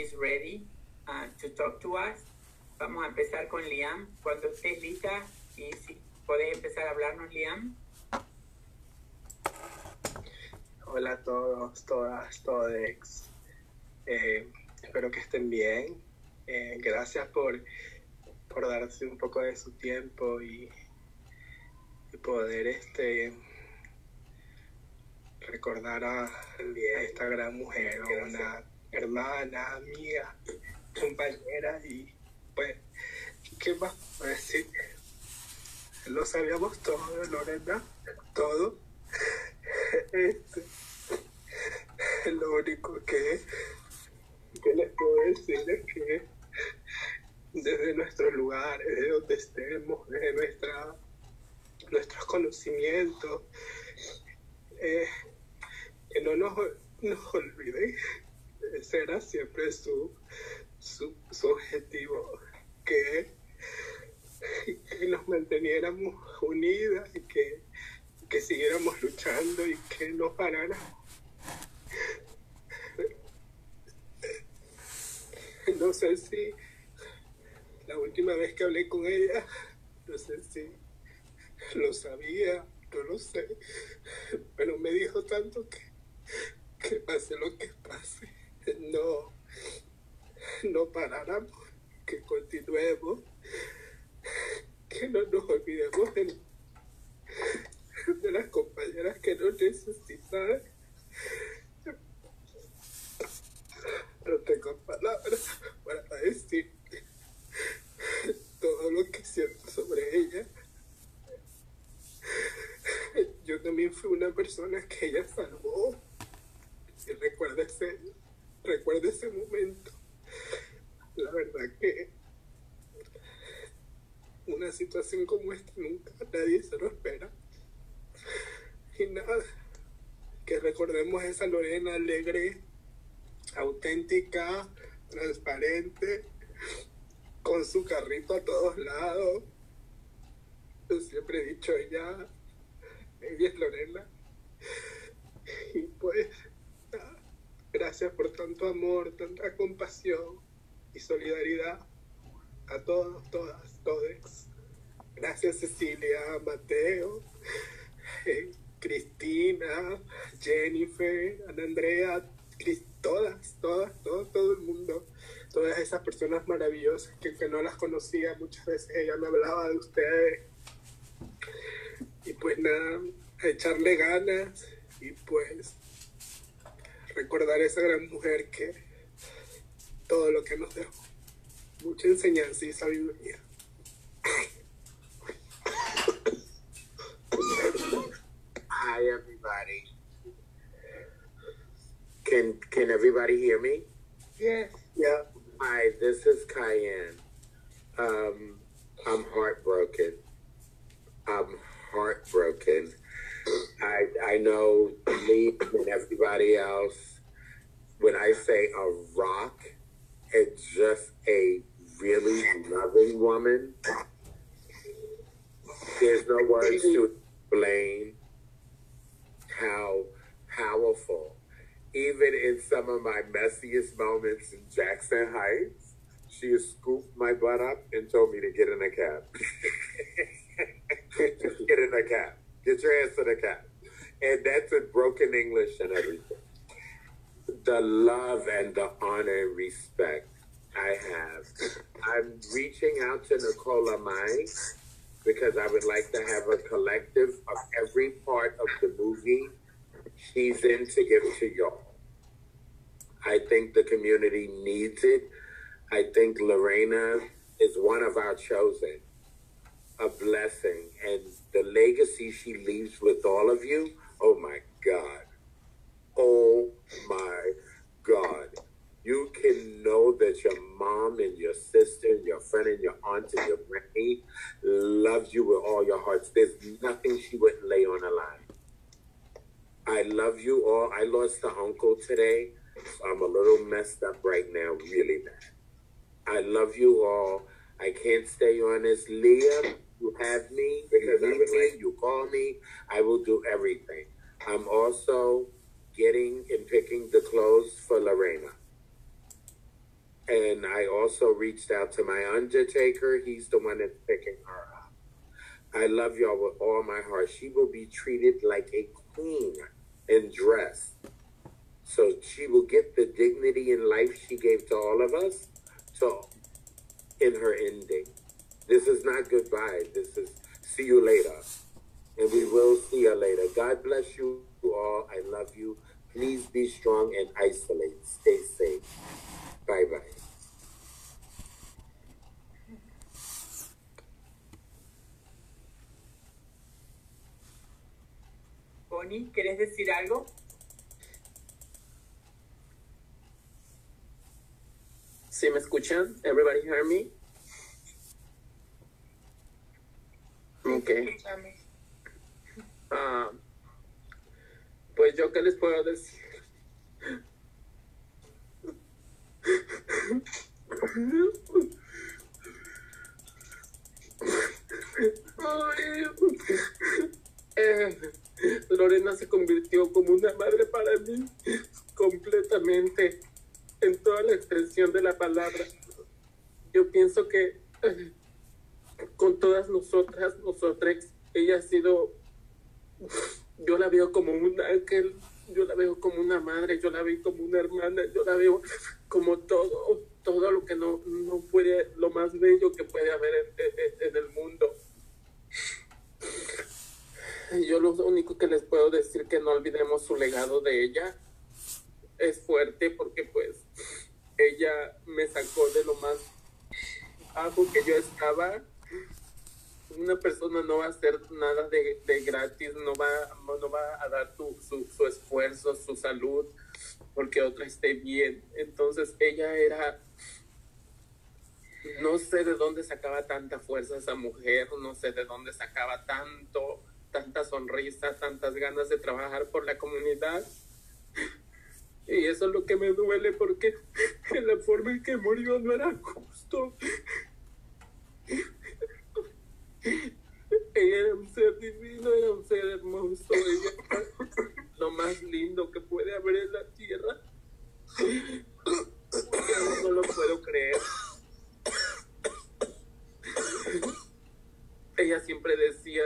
she's ready uh, to talk to us. Vamos a empezar con Liam. Cuando estés lista, y si podés empezar a hablarnos, Liam. Hola a todos, todas, todex. Eh, espero que estén bien. Eh, gracias por, por darse un poco de su tiempo y, poder este recordar a, esta gran mujer, hermana, amiga, compañera y pues, ¿qué más puedo decir? Lo sabíamos todo, Lorena, todo. Este, lo único que, que les puedo decir es que desde nuestros lugares, de donde estemos, desde nuestra, nuestros conocimientos, eh, que no nos, nos olviden, ese era siempre su, su, su objetivo, que, que nos manteniéramos unidas y que, que siguiéramos luchando y que no paráramos. No sé si la última vez que hablé con ella, no sé si lo sabía, no lo sé, pero me dijo tanto que, que pase lo que pase, no, no paráramos, que continuemos, que no nos olvidemos de, las compañeras que nos necesitan. No tengo palabras para decir todo lo que siento sobre ella. Yo también fui una persona que ella salvó. Y recuerda recuerda ese momento. La verdad que una situación como esta nunca nadie se lo espera. Y nada, que recordemos esa Lorena alegre, auténtica, transparente, con su carrito a todos lados. Yo siempre he dicho, ella, ella es Lorena. Y pues, gracias por tanto amor, tanta compasión y solidaridad a todos, todas, todos. Gracias Cecilia, Mateo, eh, Cristina, Jennifer, Ana Andrea, todas, todas, todo, el mundo, todas esas personas maravillosas que, que no las conocía, muchas veces ella me hablaba de ustedes. Y pues nada, echarle ganas y pues recordar a esa gran mujer que todo lo que nos dejó. Mucha enseñanza y sabiduría. Hi, everybody. Can can everybody hear me? Yes. Yeah. Hi, this is Cayenne. Um, I'm heartbroken. I'm heartbroken. I I know me and everybody else. When I say a rock it's just a really loving woman, there's no words to explain how powerful, even in some of my messiest moments in Jackson Heights, she scooped my butt up and told me to get in a cab. Just get in a cab. Get your ass in the cab. And that's in broken English and everything. The love and the honor and respect I have. I'm reaching out to Nicola Mai because I would like to have a collective of every part of the movie she's in to give to y'all. I think the community needs it. I think Lorena is one of our chosen. A blessing. And the legacy she leaves with all of you, oh my God. Oh my God. You can know that your mom and your sister and your friend and your aunt and your granny loves you with all your hearts. There's nothing she wouldn't lay on the line. I love you all. I lost an uncle today, so I'm a little messed up right now, really bad. I love you all. I can't stay on this. Leah, you have me because I would like you call me. I will do everything. I'm also getting and picking the clothes for Lorena. And I also reached out to my undertaker. He's the one that's picking her up. I love y'all with all my heart. She will be treated like a queen and dressed. So she will get the dignity in life she gave to all of us to in her ending. This is not goodbye. This is see you later. And we will see you later. God bless you all. I love you. Please be strong and isolate. Stay safe. Bye bye. Bonnie, ¿quieres decir algo? ¿Sí me escuchan? Everybody hear me? Ok. Ah, pues yo qué les puedo decir. Eh, Lorena se convirtió como una madre para mí, completamente, en toda la extensión de la palabra. Yo pienso que con todas nosotras, nosotras, ella ha sido, yo la veo como un ángel, yo la veo como una madre, yo la veo como una hermana, yo la veo como todo, todo lo que no, no puede, lo más bello que puede haber en, en- el mundo. Yo lo único que les puedo decir que no olvidemos su legado de ella. Es fuerte porque pues ella me sacó de lo más bajo que yo estaba. Una persona no va a hacer nada de, de gratis, no va, no va a dar su, su esfuerzo, su salud, porque otra esté bien. Entonces ella era, no sé de dónde sacaba tanta fuerza esa mujer, no sé de dónde sacaba tanto, tanta sonrisa, tantas ganas de trabajar por la comunidad. Y eso es lo que me duele porque la forma en que murió no era justo. Ella era un ser divino, era un ser hermoso, ella lo más lindo que puede haber en la tierra. No lo puedo creer. Ella siempre decía,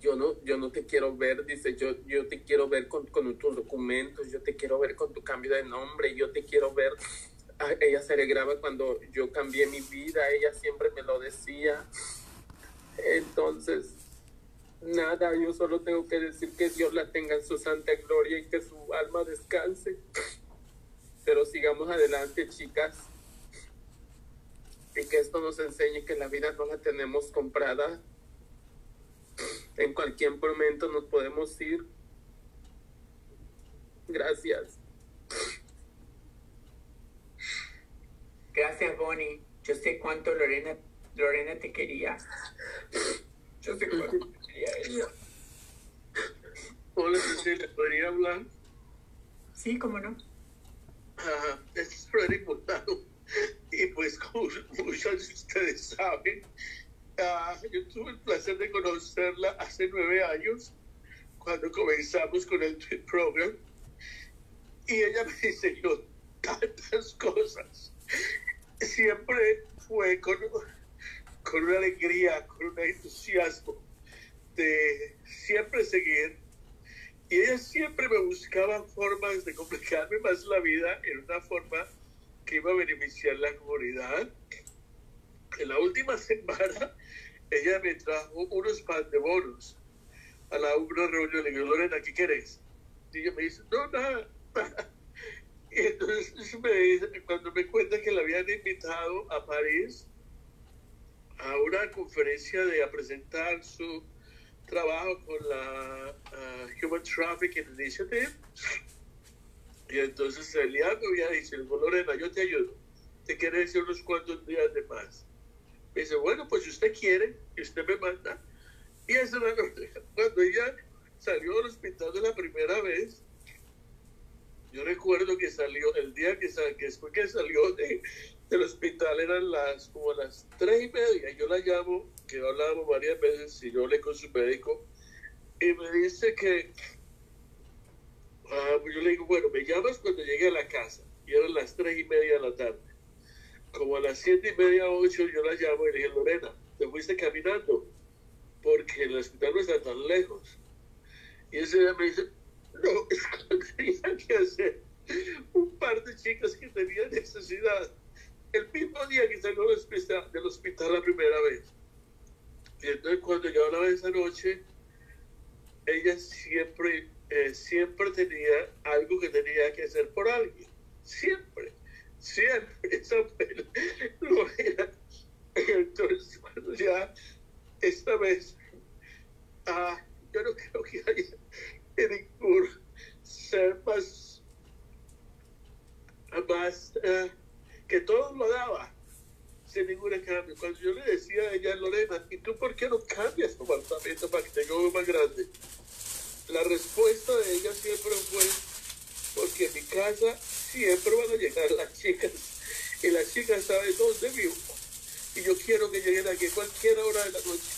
yo no, yo no te quiero ver, dice, yo, yo te quiero ver con, con tus documentos, yo te quiero ver con tu cambio de nombre, yo te quiero ver. Ella se alegraba cuando yo cambié mi vida, ella siempre me lo decía. Entonces, nada, yo solo tengo que decir que Dios la tenga en su santa gloria y que su alma descanse. Pero sigamos adelante, chicas. Y que esto nos enseñe que la vida no la tenemos comprada. En cualquier momento nos podemos ir. Gracias. Gracias, Bonnie. Yo sé cuánto Lorena, Lorena te quería. Yo sé cuánto te quería ella. Hola, Cecilia, ¿podría hablar? Sí, cómo no. Ah, este es Freddy Morado. Y pues, como muchos de ustedes saben, ah, yo tuve el placer de conocerla hace nueve años, cuando comenzamos con el Tweet Program. Y ella me enseñó tantas cosas. Siempre fue con, una alegría, con un entusiasmo de siempre seguir y ella siempre me buscaba formas de complicarme más la vida en una forma que iba a beneficiar la comunidad. En la última semana, ella me trajo unos pan de bonos a la una reunión. Le digo, Lorena, ¿qué querés? Y ella me dice, no, nada. Y entonces me cuando me cuenta que la habían invitado a París a una conferencia de a presentar su trabajo con la ah, Human Trafficking Initiative. Y entonces Elia me había dicho, Lorena, yo te ayudo. Te quiere decir unos cuantos días de más. Me dice, bueno, pues si usted quiere, y usted me manda. Y eso era lo- cuando ella salió del hospital de la primera vez. Yo recuerdo que salió, el día que, sal- que después que salió de, del hospital eran las como las tres y media. Yo la llamo, que hablábamos varias veces, y yo hablé con su médico, y me dice que, ah, yo le digo, bueno, me llamas cuando llegue a la casa. y eran las tres y media de la tarde. Como a las siete y media, ocho, yo la llamo y le dije, Lorena, te fuiste caminando porque el hospital no está tan lejos. Y ese día me dice, no, es que hacer un par de chicas que tenían necesidad el mismo día que salió del hospital, del hospital la primera vez. Y entonces cuando yo hablaba esa noche, ella siempre, eh, siempre tenía algo que tenía que hacer por alguien. Siempre, siempre. Esa lo era. Entonces, cuando ya esta vez, ah, yo no creo que haya ningún ser más, uh, que todo lo daba sin ningún cambio. Cuando yo le decía a ella, Lorena, ¿y tú por qué no cambias tu apartamento para que tenga uno más grande? La respuesta de ella siempre fue, porque en mi casa siempre van a llegar las chicas y las chicas saben dónde vivo. Y yo quiero que lleguen aquí a cualquier hora de la noche.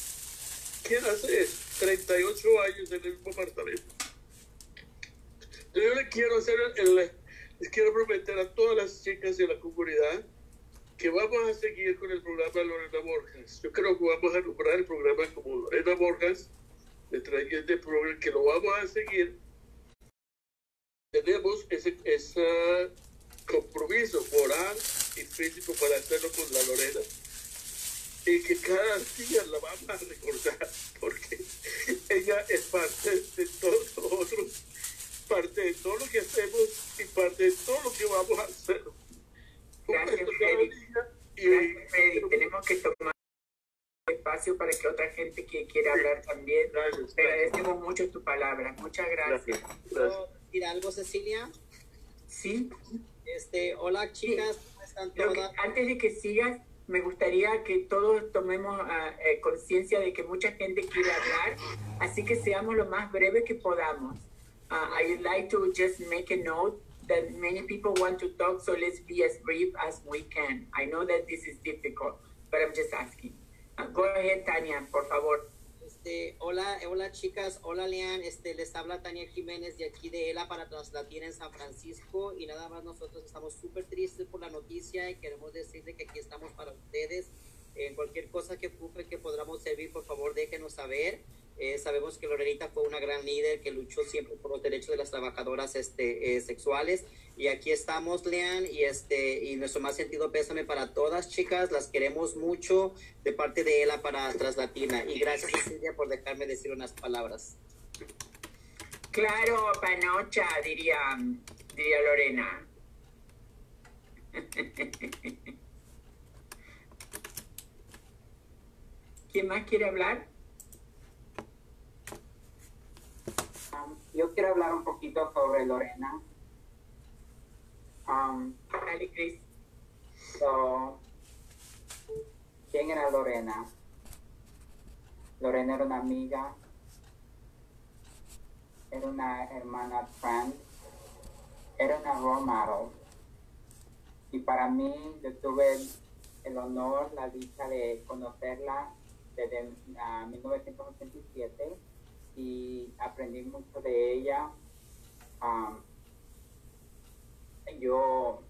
¿Quién hace 38 años en el mismo apartamento. Yo le quiero hacer el, les quiero prometer a todas las chicas de la comunidad que vamos a seguir con el programa Lorena Borjas. Yo creo que vamos a nombrar el programa como Lorena Borjas, de de programa, que lo vamos a seguir. Tenemos ese, ese compromiso moral y físico para hacerlo con la Lorena y que cada día la vamos a recordar porque ella es parte de todos nosotros parte de todo lo que hacemos y parte de todo lo que vamos a hacer. Gracias, Freddy. Gracias, Freddy. Tenemos que tomar espacio para que otra gente que quiera hablar también. Gracias, Te agradecemos mucho tu palabra. Muchas gracias. ¿Puedo decir algo, Cecilia? Sí. Este, hola, chicas. ¿Cómo están todas? antes de que sigas, me gustaría que todos tomemos uh, eh, conciencia de que mucha gente quiere hablar, así que seamos lo más breve que podamos. Uh, I'd like to just make a note that many people want to talk, so let's be as brief as we can. I know that this is difficult, but I'm just asking. Uh, go ahead, Tania, por favor. Este, hola, hola chicas, hola Lean, este, les habla Tania Jiménez de aquí de ELA para Translatina en San Francisco y nada más nosotros estamos súper tristes por la noticia y queremos decirle que aquí estamos para ustedes. En cualquier cosa que ocupe que podamos servir, por favor déjenos saber. Eh, sabemos que Lorenita fue una gran líder que luchó siempre por los derechos de las trabajadoras este, eh, sexuales. Y aquí estamos, Lean, y, este, y nuestro más sentido pésame para todas, chicas. Las queremos mucho de parte de ELA para Traslatina. Y gracias, Cecilia, por dejarme decir unas palabras. Claro, panocha, diría, diría Lorena. ¿Quién más quiere hablar? yo quiero hablar un poquito sobre Lorena. Um, Chris. So, ¿Quién era Lorena? Lorena era una amiga, era una hermana trans, era una role model. Y para mí, yo tuve el honor, la dicha de conocerla desde 1987 ah, y aprendí mucho de ella. yo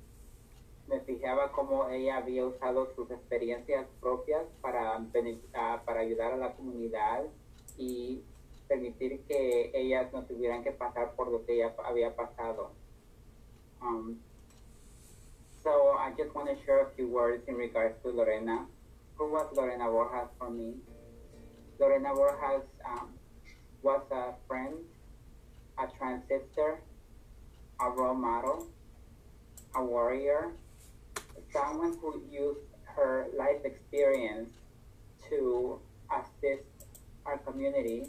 me fijaba cómo ella había usado sus experiencias propias para, para ayudar a la comunidad y permitir que ellas no tuvieran que pasar por lo que ella había pasado. Um, so I just want to share a few words in regards to Lorena. Who was Lorena Borjas for me? Lorena Borjas um, was a friend, a transistor, a role model, a warrior, someone who used her life experience to assist our community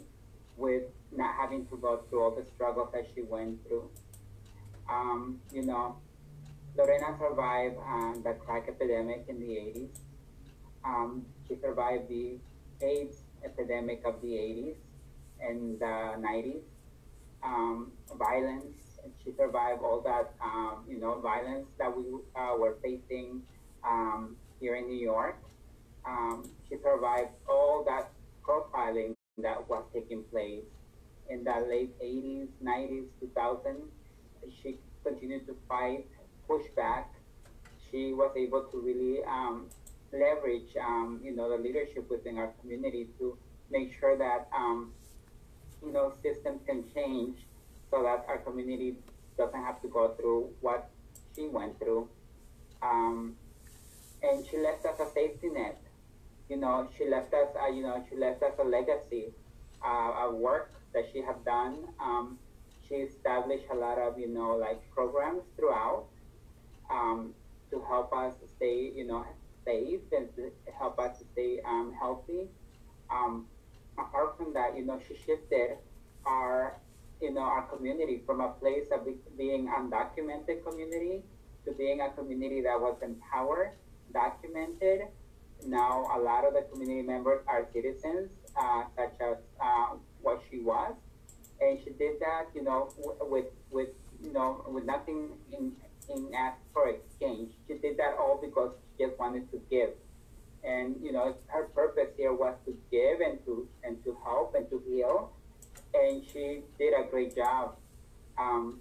with not having to go through all the struggles that she went through. Um, you know, Lorena survived um, the crack epidemic in the 80s. Um, she survived the AIDS epidemic of the 80s and the 90s. Um, violence, she survived all that, um, you know, violence that we uh, were facing um, here in New York. Um, she survived all that profiling that was taking place in the late 80s, 90s, 2000s. She continued to fight push back. she was able to really um, leverage, um, you know, the leadership within our community to make sure that, um, you know, systems can change so that our community doesn't have to go through what she went through. Um, and she left us a safety net. You know, she left us, you know, she left us a legacy, uh, a work that she had done. Um, she established a lot of, you know, like programs throughout um, to help us stay, you know, safe and help us to stay um, healthy. Um, apart from that, you know, she shifted our, you know, our community from a place of being undocumented community to being a community that was empowered, documented. Now, a lot of the community members are citizens, uh, such as uh, what she was, and she did that, you know, with with you know, with nothing in in ask for exchange. She did that all because just wanted to give, and you know, her purpose here was to give and to and to help and to heal, and she did a great job. Um,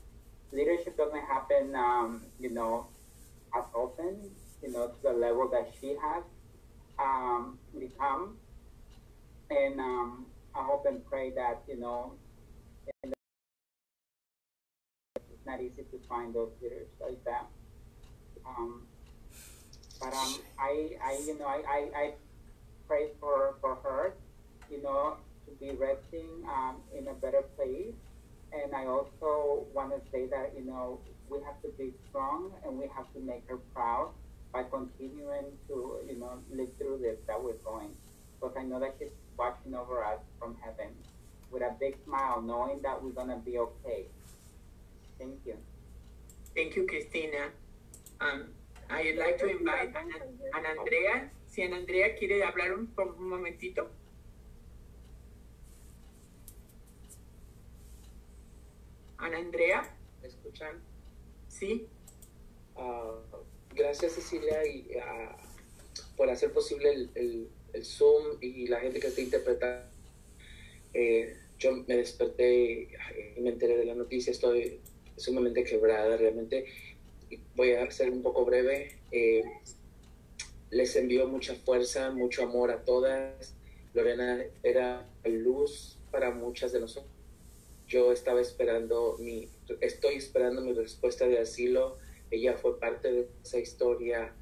leadership doesn't happen, um, you know, as often, you know, to the level that she has um, become. And um, I hope and pray that, you know, it's not easy to find those leaders like that. Um, but um, I, I, you know, I, I, I pray for, for her, you know, to be resting um, in a better place. And I also want to say that, you know, we have to be strong and we have to make her proud by continuing to, you know, live through this that we're going. Because I know that she's watching over us from heaven with a big smile, knowing that we're going to be okay. Thank you. Thank you, Christina. Um, I'd like to invite Ana, Ana Andrea. Si Ana Andrea quiere hablar un, un momentito. Ana Andrea, ¿Me escuchan? sí. Ah, gracias Cecilia y, ah, por hacer posible el, el- el Zoom y la gente que está interpretando. Eh, yo me desperté y me enteré de la noticia, estoy sumamente quebrada realmente. Voy a ser un poco breve. Eh, les envío mucha fuerza, mucho amor a todas. Lorena era luz para muchas de nosotros. Yo estaba esperando mi, estoy esperando mi respuesta de asilo. Ella fue parte de esa historia.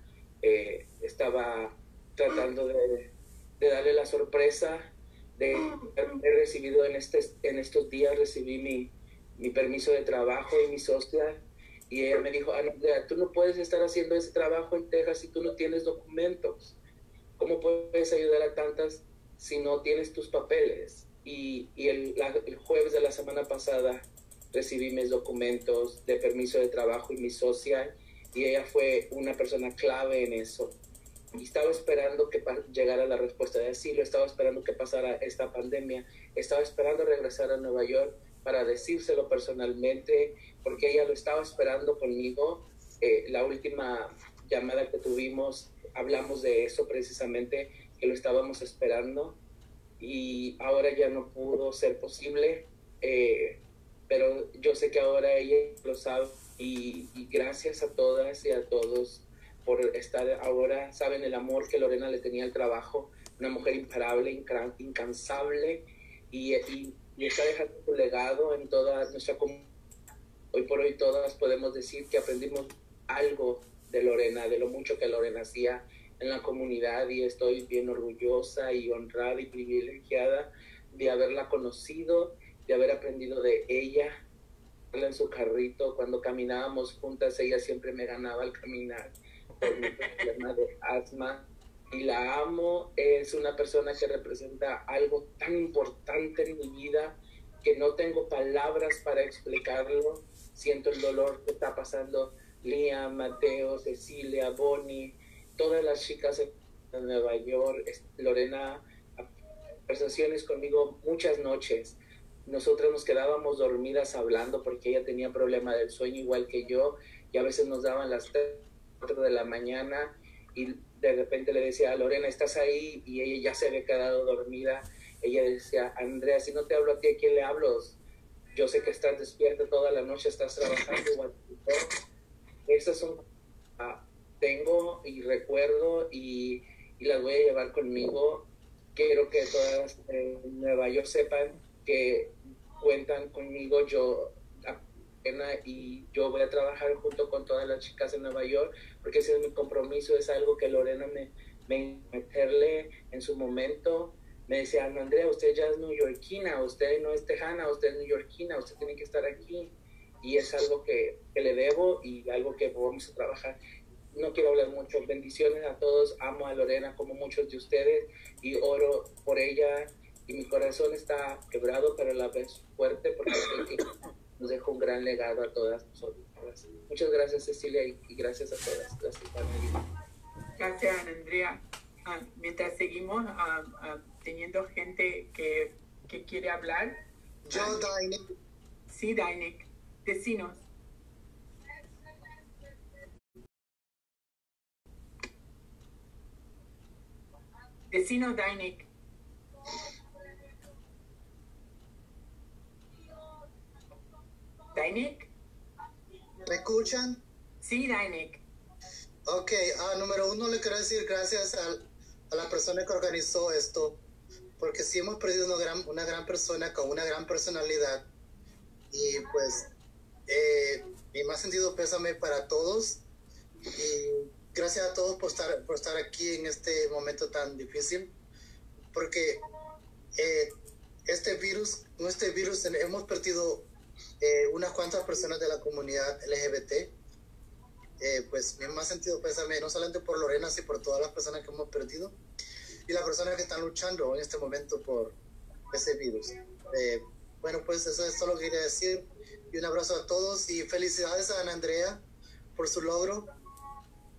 Eh, estaba tratando de, de darle la sorpresa de haber recibido en, este, en estos días, recibí mi, mi permiso de trabajo y mi socia. Y ella me dijo, Andrea, tú no puedes estar haciendo ese trabajo en Texas si tú no tienes documentos. ¿Cómo puedes ayudar a tantas si no tienes tus papeles? Y, y el, la- el jueves de la semana pasada recibí mis documentos de permiso de trabajo y mi socia y ella fue una persona clave en eso. Y estaba esperando que llegara la respuesta de asilo, estaba esperando que pasara esta pandemia, estaba esperando regresar a Nueva York para decírselo personalmente, porque ella lo estaba esperando conmigo. Eh, la última llamada que tuvimos, hablamos de eso precisamente, que lo estábamos esperando y ahora ya no pudo ser posible, eh, pero yo sé que ahora ella lo sabe y, gracias a todas y a todos por estar ahora, saben el amor que Lorena le tenía al trabajo, una mujer imparable, inca- incansable y, y está dejando su legado en toda nuestra comunidad. Hoy por hoy todas podemos decir que aprendimos algo de Lorena, de lo mucho que Lorena hacía en la comunidad y estoy bien orgullosa y honrada y privilegiada de haberla conocido, de haber aprendido de ella, en su carrito, cuando caminábamos juntas, ella siempre me ganaba al caminar por mi problema de asma y la amo, es una persona que representa algo tan importante en mi vida que no tengo palabras para explicarlo, siento el dolor que está pasando Liam, Mateo, Cecilia, Bonnie, todas las chicas en Nueva York, Lorena, conversaciones conmigo muchas noches. Nosotras nos quedábamos dormidas hablando porque ella tenía problema del sueño igual que yo y a veces nos daban las 4 de la mañana y de repente le decía Lorena, ¿estás ahí? Y ella ya se había quedado dormida. Ella decía, Andrea, si no te hablo a ti, ¿a quién le hablo? Yo sé que estás despierta toda la noche, estás trabajando igual esas son, ah, tengo y recuerdo y, y las voy a llevar conmigo. Quiero que todas en Nueva York sepan que cuentan conmigo. Yo y yo voy a trabajar junto con todas las chicas de Nueva York porque ese es mi compromiso, es algo que Lorena me, me meterle en su momento. Me decía, no, Andrea, usted ya es neoyorquina, usted no es tejana, usted es neoyorquina, usted tiene que estar aquí. Y es algo que, que le debo y algo que vamos a trabajar. No quiero hablar mucho. Bendiciones a todos. Amo a Lorena como muchos de ustedes y oro por ella. Y mi corazón está quebrado, pero a la vez fuerte porque nos deja un gran legado a todas nosotros. Muchas gracias, Cecilia, y, gracias a todas. Gracias, Gracias, Andrea. Ah, mientras seguimos ah, ah, teniendo gente que, que, quiere hablar. Yo, Dainek. Sí, Dainek. Vecinos. Vecinos, Dainek. Dainek. ¿Me escuchan? Sí, Dainek. Ok, ah, número uno le quiero decir gracias a, a, la persona que organizó esto, porque sí hemos perdido una gran, una gran persona con una gran personalidad y pues eh, mi más sentido pésame para todos y gracias a todos por estar, por estar aquí en este momento tan difícil, porque eh, este virus, este virus, hemos perdido eh, unas cuantas personas de la comunidad LGBT. Eh, pues mi más sentido pésame, no solamente por Lorena, sino por todas las personas que hemos perdido y las personas que están luchando en este momento por ese virus. Eh, bueno, pues eso es todo lo que quería decir. Y un abrazo a todos y felicidades a Ana Andrea por su logro.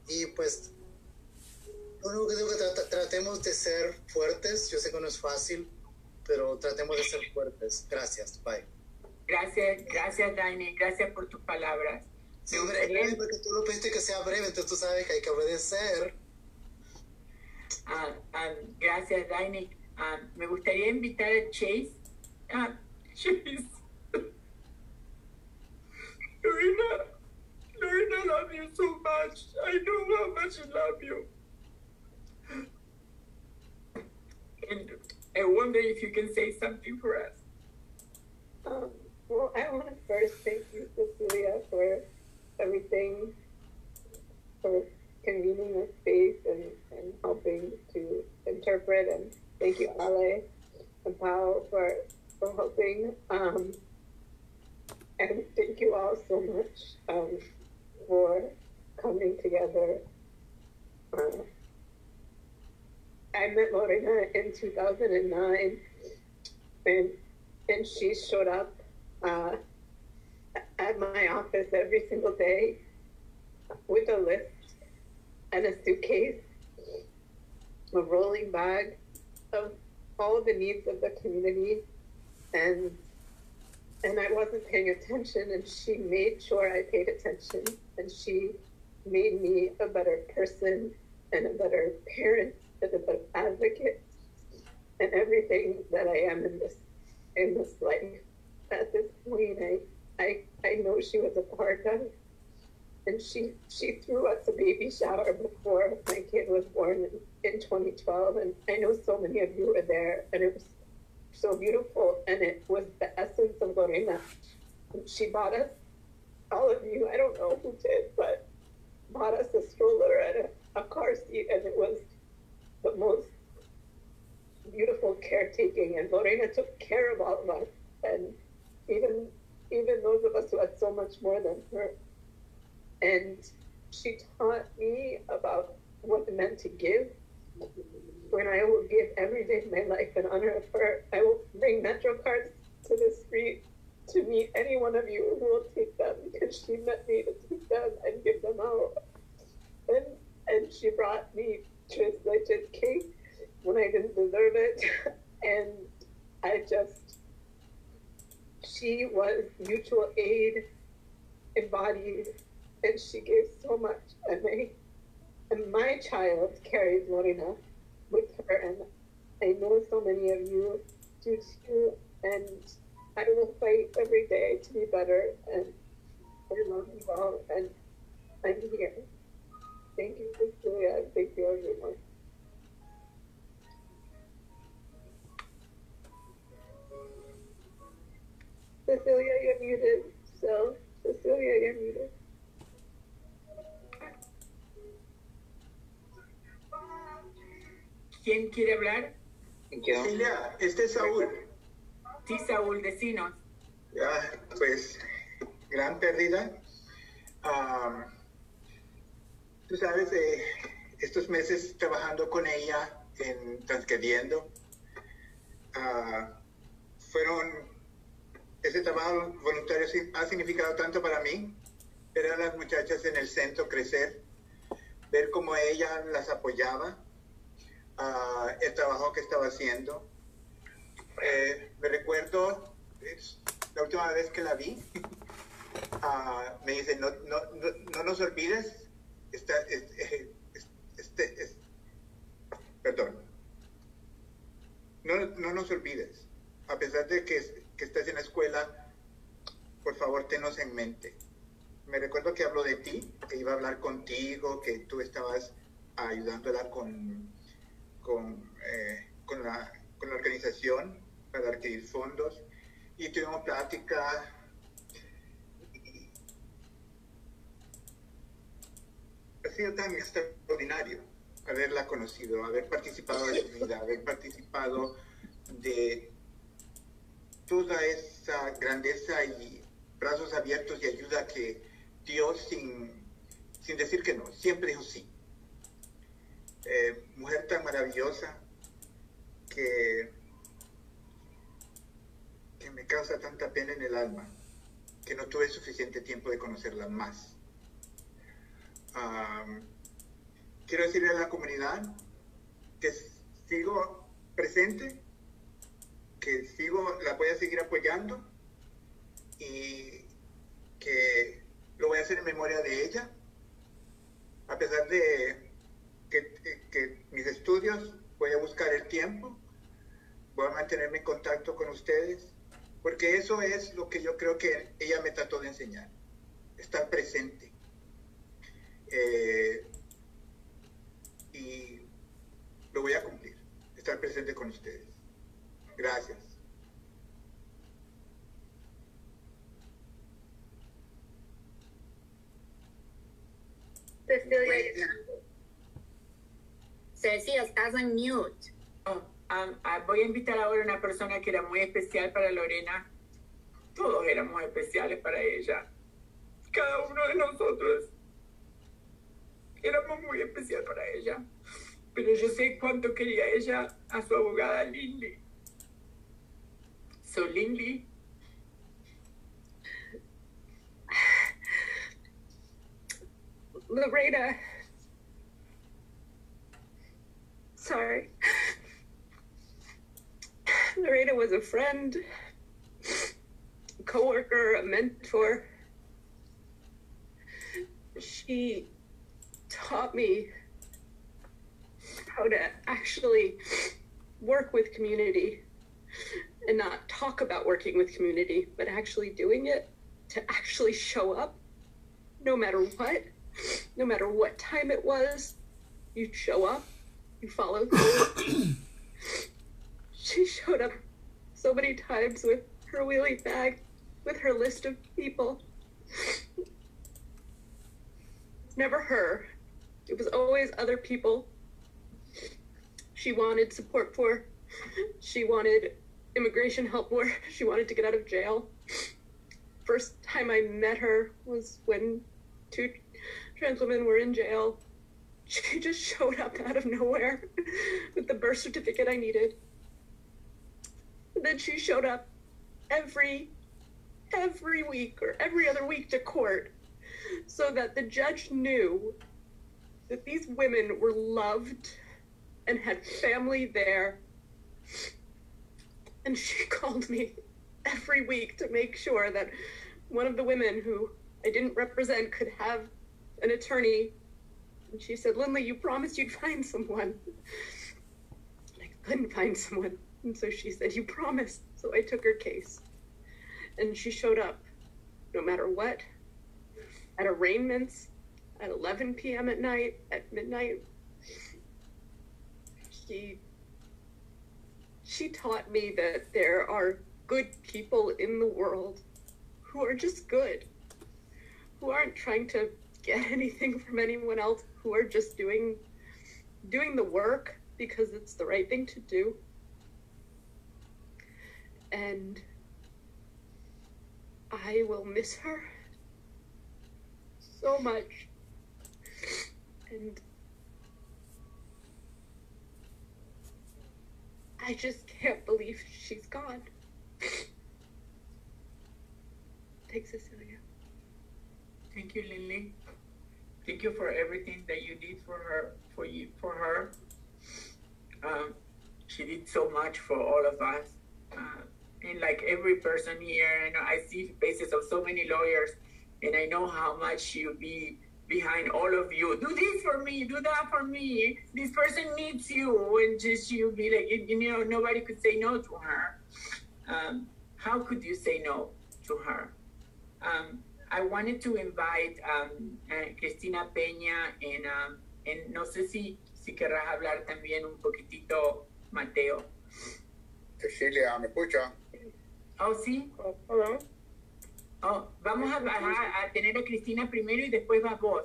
Y pues, lo único que digo que tratemos de ser fuertes. Yo sé que no es fácil, pero tratemos de ser fuertes. Gracias. Bye. Gracias, gracias, Dani. Gracias por tus palabras. Sí, breve, porque tú lo pediste que sea breve, entonces tú sabes que hay que obedecer. Ah, ah, gracias, Dani. Ah, me gustaría invitar a Chase. Ah, Chase. Lorena, Lorena, I love you so much. I know how much I love you. And I wonder if you can say something for us. Well, I want to first thank you, Cecilia, for everything, for convening this space and, and helping to interpret. And thank you, Ale and Pao, for, for helping. Um, and thank you all so much um, for coming together. Uh, I met Lorena in 2009, and and she showed up uh, at my office every single day with a list and a suitcase, a rolling bag of all the needs of the community, and and I wasn't paying attention, and she made sure I paid attention, and she made me a better person and a better parent and a better advocate and everything that I am in this in this life at this point, I, I, I know she was a part of. it. And she, she threw us a baby shower before my kid was born in, in 2012. And I know so many of you were there, and it was so beautiful. And it was the essence of Lorena. She bought us, all of you, I don't know who did, but bought us a stroller and a, a car seat. And it was the most beautiful caretaking. And Lorena took care of all of us. And even even those of us who had so much more than her. And she taught me about what it meant to give. When I will give every day of my life in honor of her, I will bring Metro cards to the street to meet any one of you who will take them because she met me to take them and give them out. And and she brought me translated cake when I didn't deserve it. and I just she was mutual aid embodied, and she gave so much. And my, and my child carries Lorena with her, and I know so many of you do too. And I will fight every day to be better. And I love you all. And I'm here. Thank you, Cecilia. Thank you, everyone. Cecilia, you're muted. So, Cecilia, you're muted. ¿Quién quiere hablar? Cecilia, este es Saúl. Sí, Saúl, decinos. Ya, pues, gran pérdida. Ah, tú sabes, eh, estos meses trabajando con ella en Transqueriendo, ah, fueron, ese trabajo voluntario ha significado tanto para mí, ver a las muchachas en el centro crecer, ver cómo ella las apoyaba, el trabajo que estaba haciendo. Eh, me recuerdo, la última vez que la vi, ah, me dice, no, no, no, no nos olvides, esta, es- es- este, es- perdón, no, no nos olvides, a pesar de que, que estás en la escuela, por favor, tenos en mente. Me recuerdo que habló de ti, que iba a hablar contigo, que tú estabas ayudándola con, con, eh, con, la, con la organización para adquirir fondos y tuvimos plática. Ha sido tan extraordinario haberla conocido, haber participado de su vida, haber participado de toda esa grandeza y brazos abiertos y ayuda que Dios sin, sin decir que no, siempre dijo sí. Eh, mujer tan maravillosa que, que me causa tanta pena en el alma que no tuve suficiente tiempo de conocerla más. Quiero decirle a la comunidad que sigo presente, que sigo, la voy a seguir apoyando y que lo voy a hacer en memoria de ella, a pesar de que, mis estudios, voy a buscar el tiempo, voy a mantenerme en contacto con ustedes, porque eso es lo que yo creo que ella me trató de enseñar, estar presente. Eh, y lo voy a cumplir, estar presente con ustedes. Gracias. Cecilia, Ceci, estás en mute. Oh, um, ah, voy a invitar ahora a una persona que era muy especial para Lorena. Todos éramos especiales para ella. Cada uno de nosotros éramos muy especial para ella. Pero yo sé cuánto quería ella a su abogada Lindy. So Lindy, Lorena. Sorry. Lorena was a friend, a coworker, a mentor. She taught me how to actually work with community and not talk about working with community, but actually doing it to actually show up no matter what, no matter what time it was, you show up, you follow through. she showed up so many times with her wheelie bag, with her list of people. Never her. It was always other people she wanted support for. She wanted immigration help for. She wanted to get out of jail. First time I met her was when two trans women were in jail. She just showed up out of nowhere with the birth certificate I needed. And then she showed up every every week or every other week to court so that the judge knew that these women were loved and had family there. And she called me every week to make sure that one of the women who I didn't represent could have an attorney. And she said, Lindley, you promised you'd find someone. And I couldn't find someone. And so she said, You promised. So I took her case. And she showed up no matter what, at arraignments, at 11 p.m. at night, at midnight. She she taught me that there are good people in the world who are just good, who aren't trying to get anything from anyone else, who are just doing doing the work because it's the right thing to do. And I will miss her so much. And I just can't believe she's gone. Thanks, Cecilia. Thank you, Lily. Thank you for everything that you did for her, for you, for her. Um, she did so much for all of us, uh, and like every person here, and I see faces of so many lawyers, and I know how much she'll be behind all of you. Do this for me, do that for me. This person needs you, and just she'll be like, you know, nobody could say no to her. Um, how could you say no to her? Um, I wanted to invite um, uh, Cristina Peña and, um, and no sé si, si querrás hablar también un poquitito, Mateo. Cecilia, ¿me escucha? Oh, sí. Hello. Oh, vamos a, a, a tener a Cristina primero y después vas vos.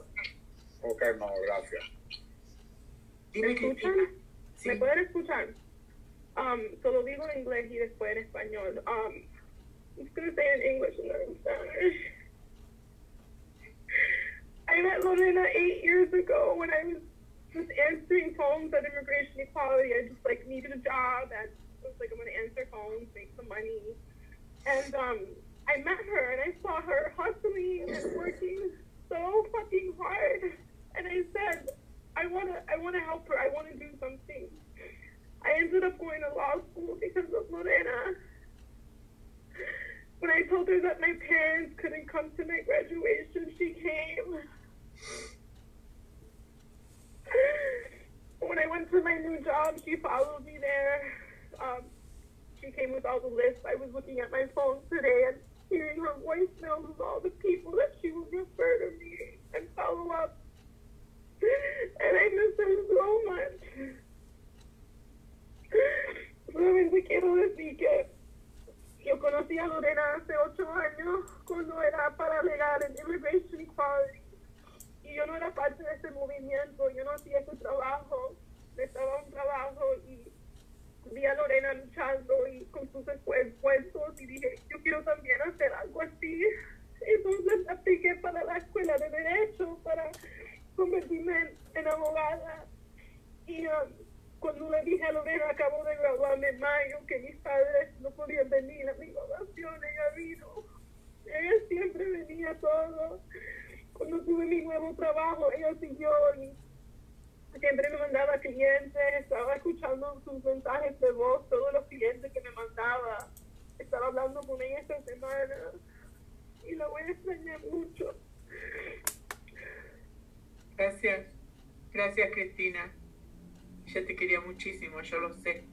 Ok, no, gracias. Dime, ¿Me escuchan? Cristina. ¿Me pueden escuchar? Um, solo digo en inglés y después en español. Um, I'm just gonna say in English and then in Spanish. I met Lorena eight years ago when I was just answering phones at Immigration Equality. I just like needed a job and I was like, I'm gonna answer phones, make some money. And um, I met her and I saw her hustling and working so fucking hard. And I said, I wanna, I wanna help her. I wanna do something. I ended up going to law school because of Lorena. When I told her that my parents couldn't come to my graduation, she came. When I went to my new job, she followed me there. Um, she came with all the lists. I was looking at my phone today and hearing her voicemails of all the people that she would refer to me and follow up. And I miss her so much. Solamente quiero decir que yo conocí a Lorena hace ocho años cuando era para legal en Immigration Equality. Y yo no era parte de ese movimiento, yo no hacía ese trabajo. Estaba un trabajo y vi a Lorena luchando y con sus esfuerzos y dije, yo quiero también hacer algo así. Entonces apliqué para la escuela de Derecho para convertirme en abogada. Y um, cuando le dije a Lorena, acabo de graduarme en mayo, que mis padres no podían venir a mi graduación, ella vino. Ella siempre venía todo. Cuando tuve mi nuevo trabajo, ella siguió y siempre me mandaba clientes, estaba escuchando sus mensajes de voz, todos los clientes que me mandaba. Estaba hablando con ella esta semana y la voy a extrañar mucho. Gracias. Gracias, Cristina. Ella te quería muchísimo, yo lo sé.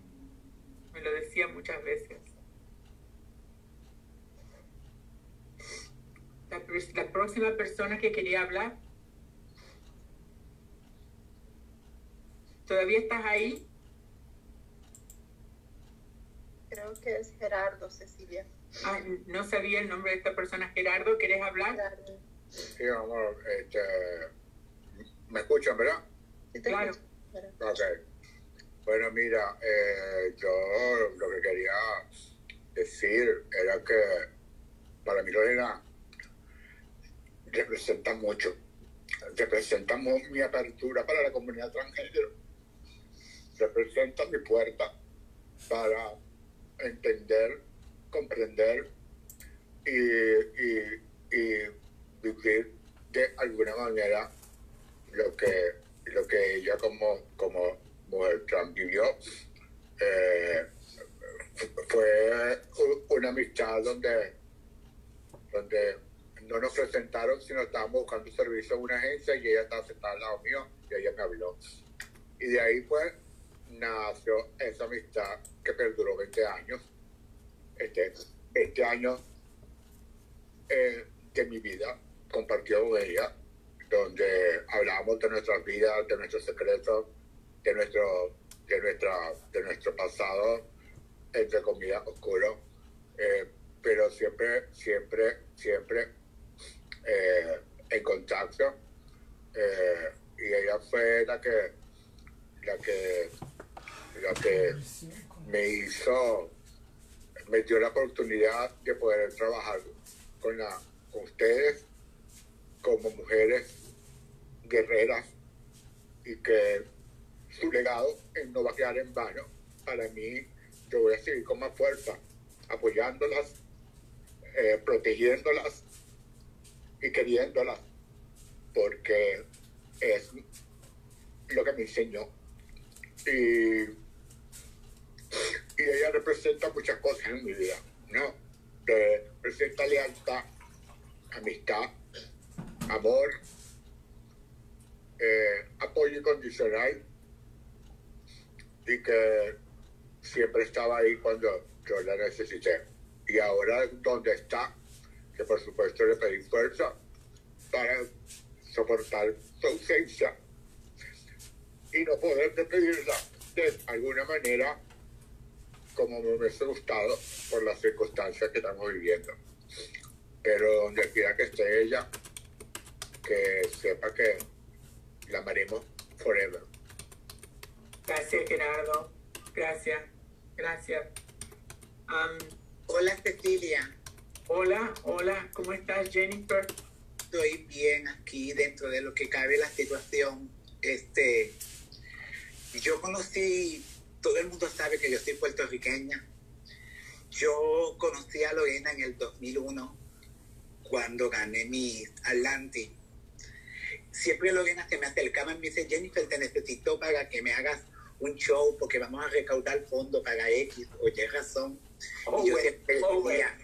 Me lo decía muchas veces. La, la próxima persona que quería hablar. ¿Todavía estás ahí? Creo que es Gerardo, Cecilia. Ah, no sabía el nombre de esta persona. Gerardo, ¿querés hablar? Sí, amor, este, ¿me escuchan, verdad? Claro. Ok. Bueno, mira, eh, yo lo que quería decir era que para mí Lorena representa mucho. Representa mi apertura para la comunidad transgénero. Representa mi puerta para entender, comprender y, y, y vivir de alguna manera lo que, lo que ella como, como mujer trans vivió. Eh, fue una amistad donde, donde no nos presentaron, sino estábamos buscando servicio en una agencia y ella estaba sentada al lado mío y ella me habló. Y de ahí pues nació esa amistad que perduró 20 años. Este, 20 años eh, de mi vida compartió con ella donde hablábamos de nuestras vidas, de nuestros secretos, de nuestro, de nuestra, de nuestro pasado, entre comillas, oscuro, eh, pero siempre, siempre, siempre eh, en contacto. Eh, y ella fue la que, la que, la que me hizo, me dio la oportunidad de poder trabajar con, la, con ustedes como mujeres guerreras y que su legado no va a quedar en vano. Para mí, yo voy a seguir con más fuerza, apoyándolas, eh, protegiéndolas y queriéndolas, porque es lo que me enseñó. Y, y ella representa muchas cosas en mi vida, ¿no? Representa lealtad, amistad, amor, eh, apoyo incondicional y que siempre estaba ahí cuando yo la necesité. Y ahora donde está, que por supuesto le pedí fuerza para soportar su ausencia y no poder despedirla de alguna manera como me hubiese gustado por las circunstancias que estamos viviendo. Pero donde quiera que esté ella, que sepa que la amaremos forever. Gracias, Gerardo. Gracias. Gracias. Um, hola, Cecilia. Hola, hola. ¿Cómo estás, Jennifer? Estoy bien aquí dentro de lo que cabe la situación. Este, yo conocí, todo el mundo sabe que yo soy puertorriqueña. Yo conocí a Lorena en el 2001 cuando gané mi Atlantic siempre Lorena se me acercaba y me dice, Jennifer, te necesito para que me hagas un show porque vamos a recaudar fondos para X o Y razón. y yo siempre, decía,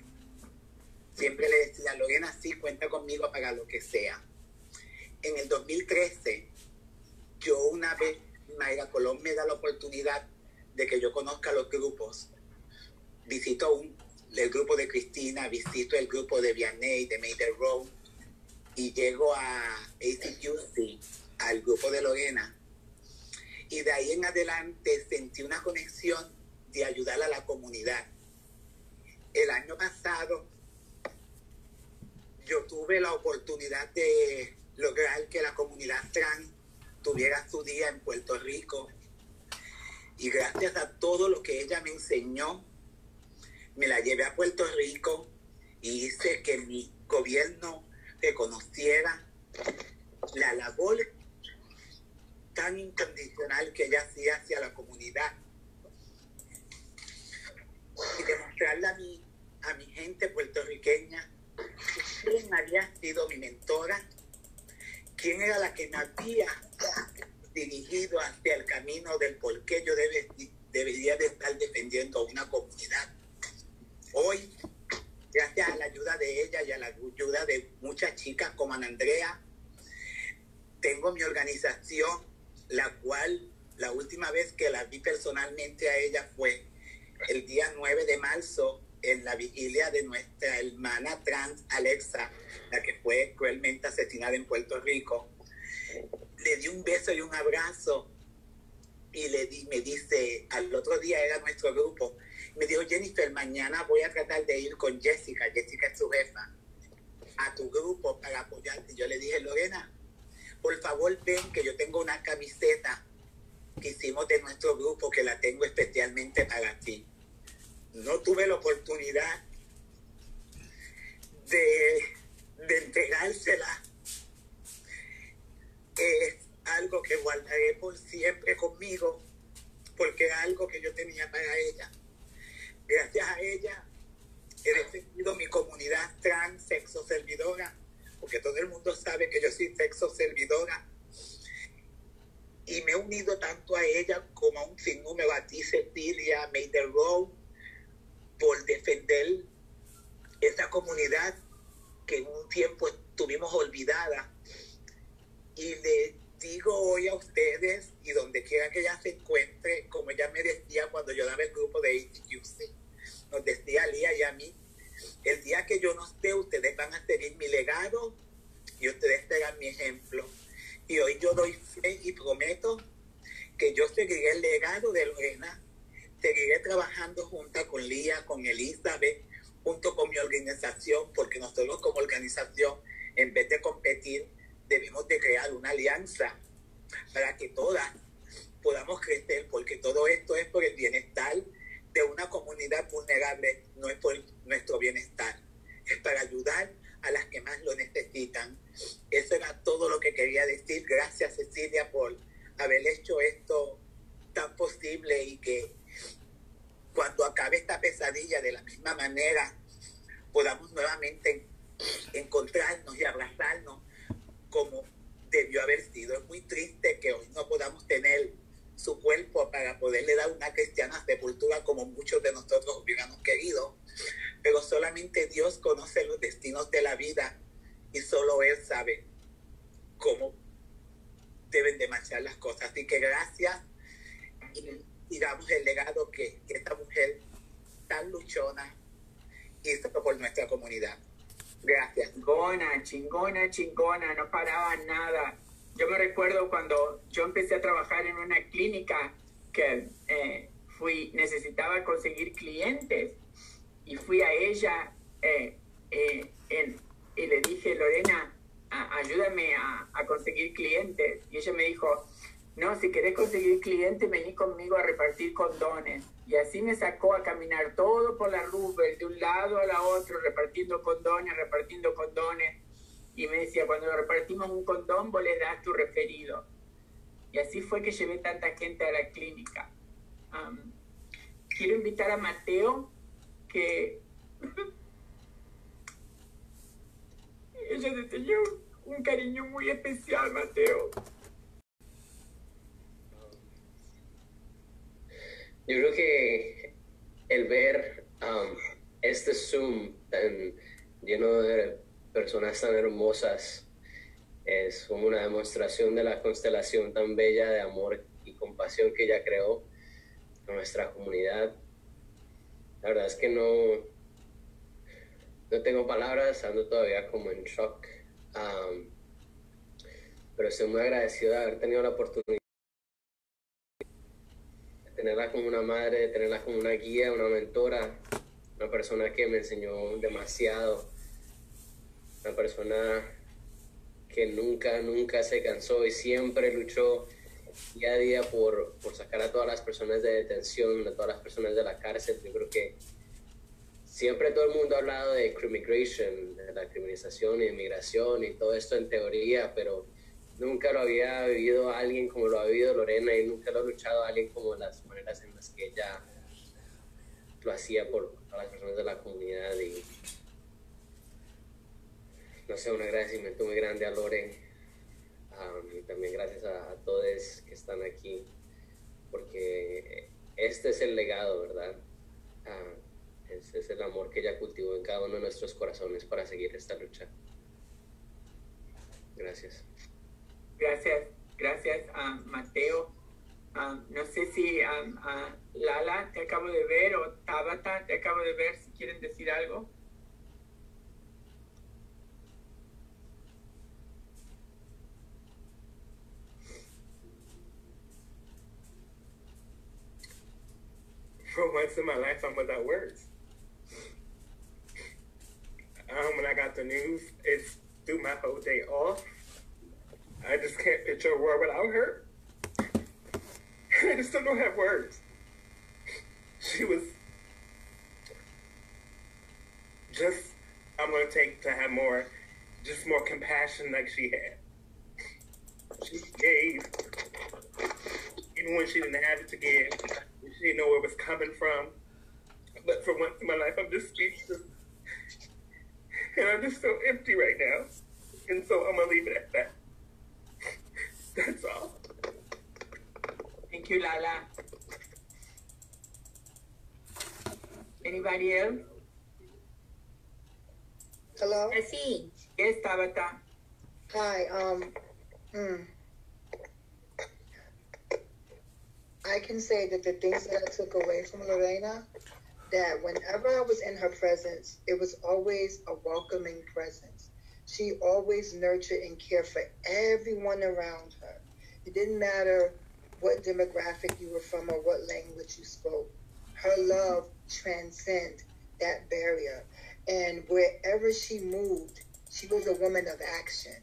siempre le decía, Lorena, sí, cuenta conmigo para lo que sea. En el 2013, yo una vez, Mayra Colón me da la oportunidad de que yo conozca los grupos. Visito un, el grupo de Cristina, visito el grupo de Vianney, de Maiden Road, y llego a ACQC, al grupo de Lorena. Y de ahí en adelante sentí una conexión de ayudar a la comunidad. El año pasado yo tuve la oportunidad de lograr que la comunidad trans tuviera su día en Puerto Rico. Y gracias a todo lo que ella me enseñó, me la llevé a Puerto Rico y hice que mi gobierno que conociera la labor tan incondicional que ella hacía hacia la comunidad. Y demostrarle a mi, a mi gente puertorriqueña quién había sido mi mentora, quién era la que me había dirigido hacia el camino del por qué yo debe, debería de estar defendiendo a una comunidad. Hoy gracias a la ayuda de ella y a la ayuda de muchas chicas como Ana Andrea, tengo mi organización, la cual la última vez que la vi personalmente a ella fue el día 9 de marzo en la vigilia de nuestra hermana trans Alexa, la que fue cruelmente asesinada en Puerto Rico. Le di un beso y un abrazo y le di, me dice, al otro día era nuestro grupo, me dijo, Jennifer, mañana voy a tratar de ir con Jessica, Jessica es su jefa, a tu grupo para apoyarte. Yo le dije, Lorena, por favor ven que yo tengo una camiseta que hicimos de nuestro grupo que la tengo especialmente para ti. No tuve la oportunidad de, de entregársela. Es algo que guardaré por siempre conmigo porque era algo que yo tenía para ella Gracias a ella he defendido mi comunidad trans, sexo servidora, porque todo el mundo sabe que yo soy sexo servidora. Y me he unido tanto a ella como a un sinnúmero, a ti, Cecilia, Mayday Row, por defender esa comunidad que en un tiempo estuvimos olvidada y le digo hoy a ustedes y donde quiera que ella se encuentre, como ella me decía cuando yo daba el grupo de ATQC, nos decía Lía y a mí, el día que yo no esté, ustedes van a seguir mi legado y ustedes serán mi ejemplo. Y hoy yo doy fe y prometo que yo seguiré el legado de Lorena, seguiré trabajando junta con Lía, con Elizabeth, junto con mi organización, porque nosotros como organización, en vez de competir, debemos de crear una alianza para que todas podamos crecer, porque todo esto es por el bienestar de una comunidad vulnerable, no es por nuestro bienestar, es para ayudar a las que más lo necesitan. Eso era todo lo que quería decir. Gracias Cecilia por haber hecho esto tan posible y que cuando acabe esta pesadilla de la misma manera podamos nuevamente encontrarnos y abrazarnos como debió haber sido. Es muy triste que hoy no podamos tener su cuerpo para poderle dar una cristiana sepultura como muchos de nosotros hubiéramos querido. Pero solamente Dios conoce los destinos de la vida y solo Él sabe cómo deben de marchar las cosas. Así que gracias y, damos el legado que esta mujer tan luchona hizo por nuestra comunidad. Gracias. Chingona, chingona, chingona, no paraba nada. Yo me recuerdo cuando yo empecé a trabajar en una clínica que eh, fui, necesitaba conseguir clientes y fui a ella eh, eh, y le dije, Lorena, ayúdame a, a conseguir clientes. Y ella me dijo, no, si querés conseguir clientes, vení conmigo a repartir condones. Y así me sacó a caminar todo por la Roosevelt, de un lado a la otro, repartiendo condones, repartiendo condones. Y me decía, cuando repartimos un condón, vos le das tu referido. Y así fue que llevé tanta gente a la clínica. Am, quiero invitar a Mateo, que ella te tenía un, un cariño muy especial, Mateo. Yo creo que el ver um, este Zoom tan lleno de personas tan hermosas es como una demostración de la constelación tan bella de amor y compasión que ella creó en nuestra comunidad. La verdad es que no, no tengo palabras, ando todavía como en shock. Um, pero estoy muy agradecido de haber tenido la oportunidad tenerla como una madre, tenerla como una guía, una mentora, una persona que me enseñó demasiado, una persona que nunca, nunca se cansó y siempre luchó día a día por, por sacar a todas las personas de detención, a todas las personas de la cárcel. Yo creo que siempre todo el mundo ha hablado de criminalization, de la criminalización inmigración y todo esto en teoría, pero nunca lo había vivido alguien como lo ha vivido Lorena y nunca lo ha luchado alguien como las maneras en las que ella lo hacía por las personas de la comunidad y no sé, un agradecimiento muy grande a Lore um, y también gracias a, a todos que están aquí porque este es el legado, ¿verdad? Ese es el amor que ella cultivó en cada uno de nuestros corazones para seguir esta lucha. Gracias. Gracias, gracias a Mateo. Ah, no sé si ah, ah, Lala te acabo de ver o Tabata te acabo de ver, si quieren decir algo. For once in my life, I'm without words. Um, when I got the news, it threw my whole day off. I just can't picture a world without her. I just don't have words. She was just, I'm to take to have more, just more compassion like she had. She gave, even when she didn't have it to give. She didn't know where it was coming from. But for once in my life, I'm just speechless. And I'm just so empty right now. And so I'm going to leave it at that. That's all. You, Anybody else? Hello? Sí. Yes, Tabata. Hi, um, mm, I can say that the things that I took away from Lorena, that whenever I was in her presence, it was always a welcoming presence. She always nurtured and cared for everyone around her. It didn't matter what demographic you were from or what language you spoke. Her love transcend that barrier. And wherever she moved, she was a woman of action.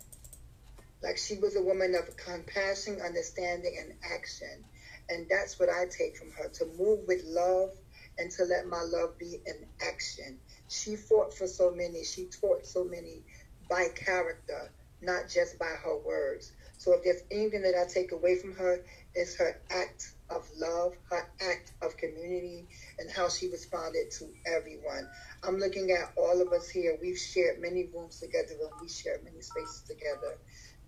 Like she was a woman of compassion, understanding, and action. And that's what I take from her to move with love and to let my love be in action. She fought for so many, she taught so many by character, not just by her words. So if there's anything that I take away from her, it's her act of love, her act of community, and how she responded to everyone. I'm looking at all of us here. We've shared many rooms together and we shared many spaces together.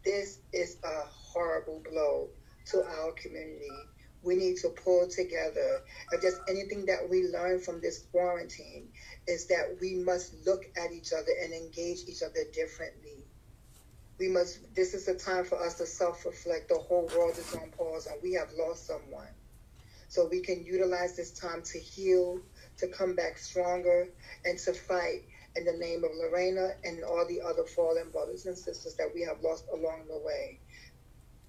This is a horrible blow to our community. We need to pull together. If there's anything that we learn from this quarantine, is that we must look at each other and engage each other differently. We must, this is a time for us to self reflect. The whole world is on pause and we have lost someone. So we can utilize this time to heal, to come back stronger, and to fight in the name of Lorena and all the other fallen brothers and sisters that we have lost along the way.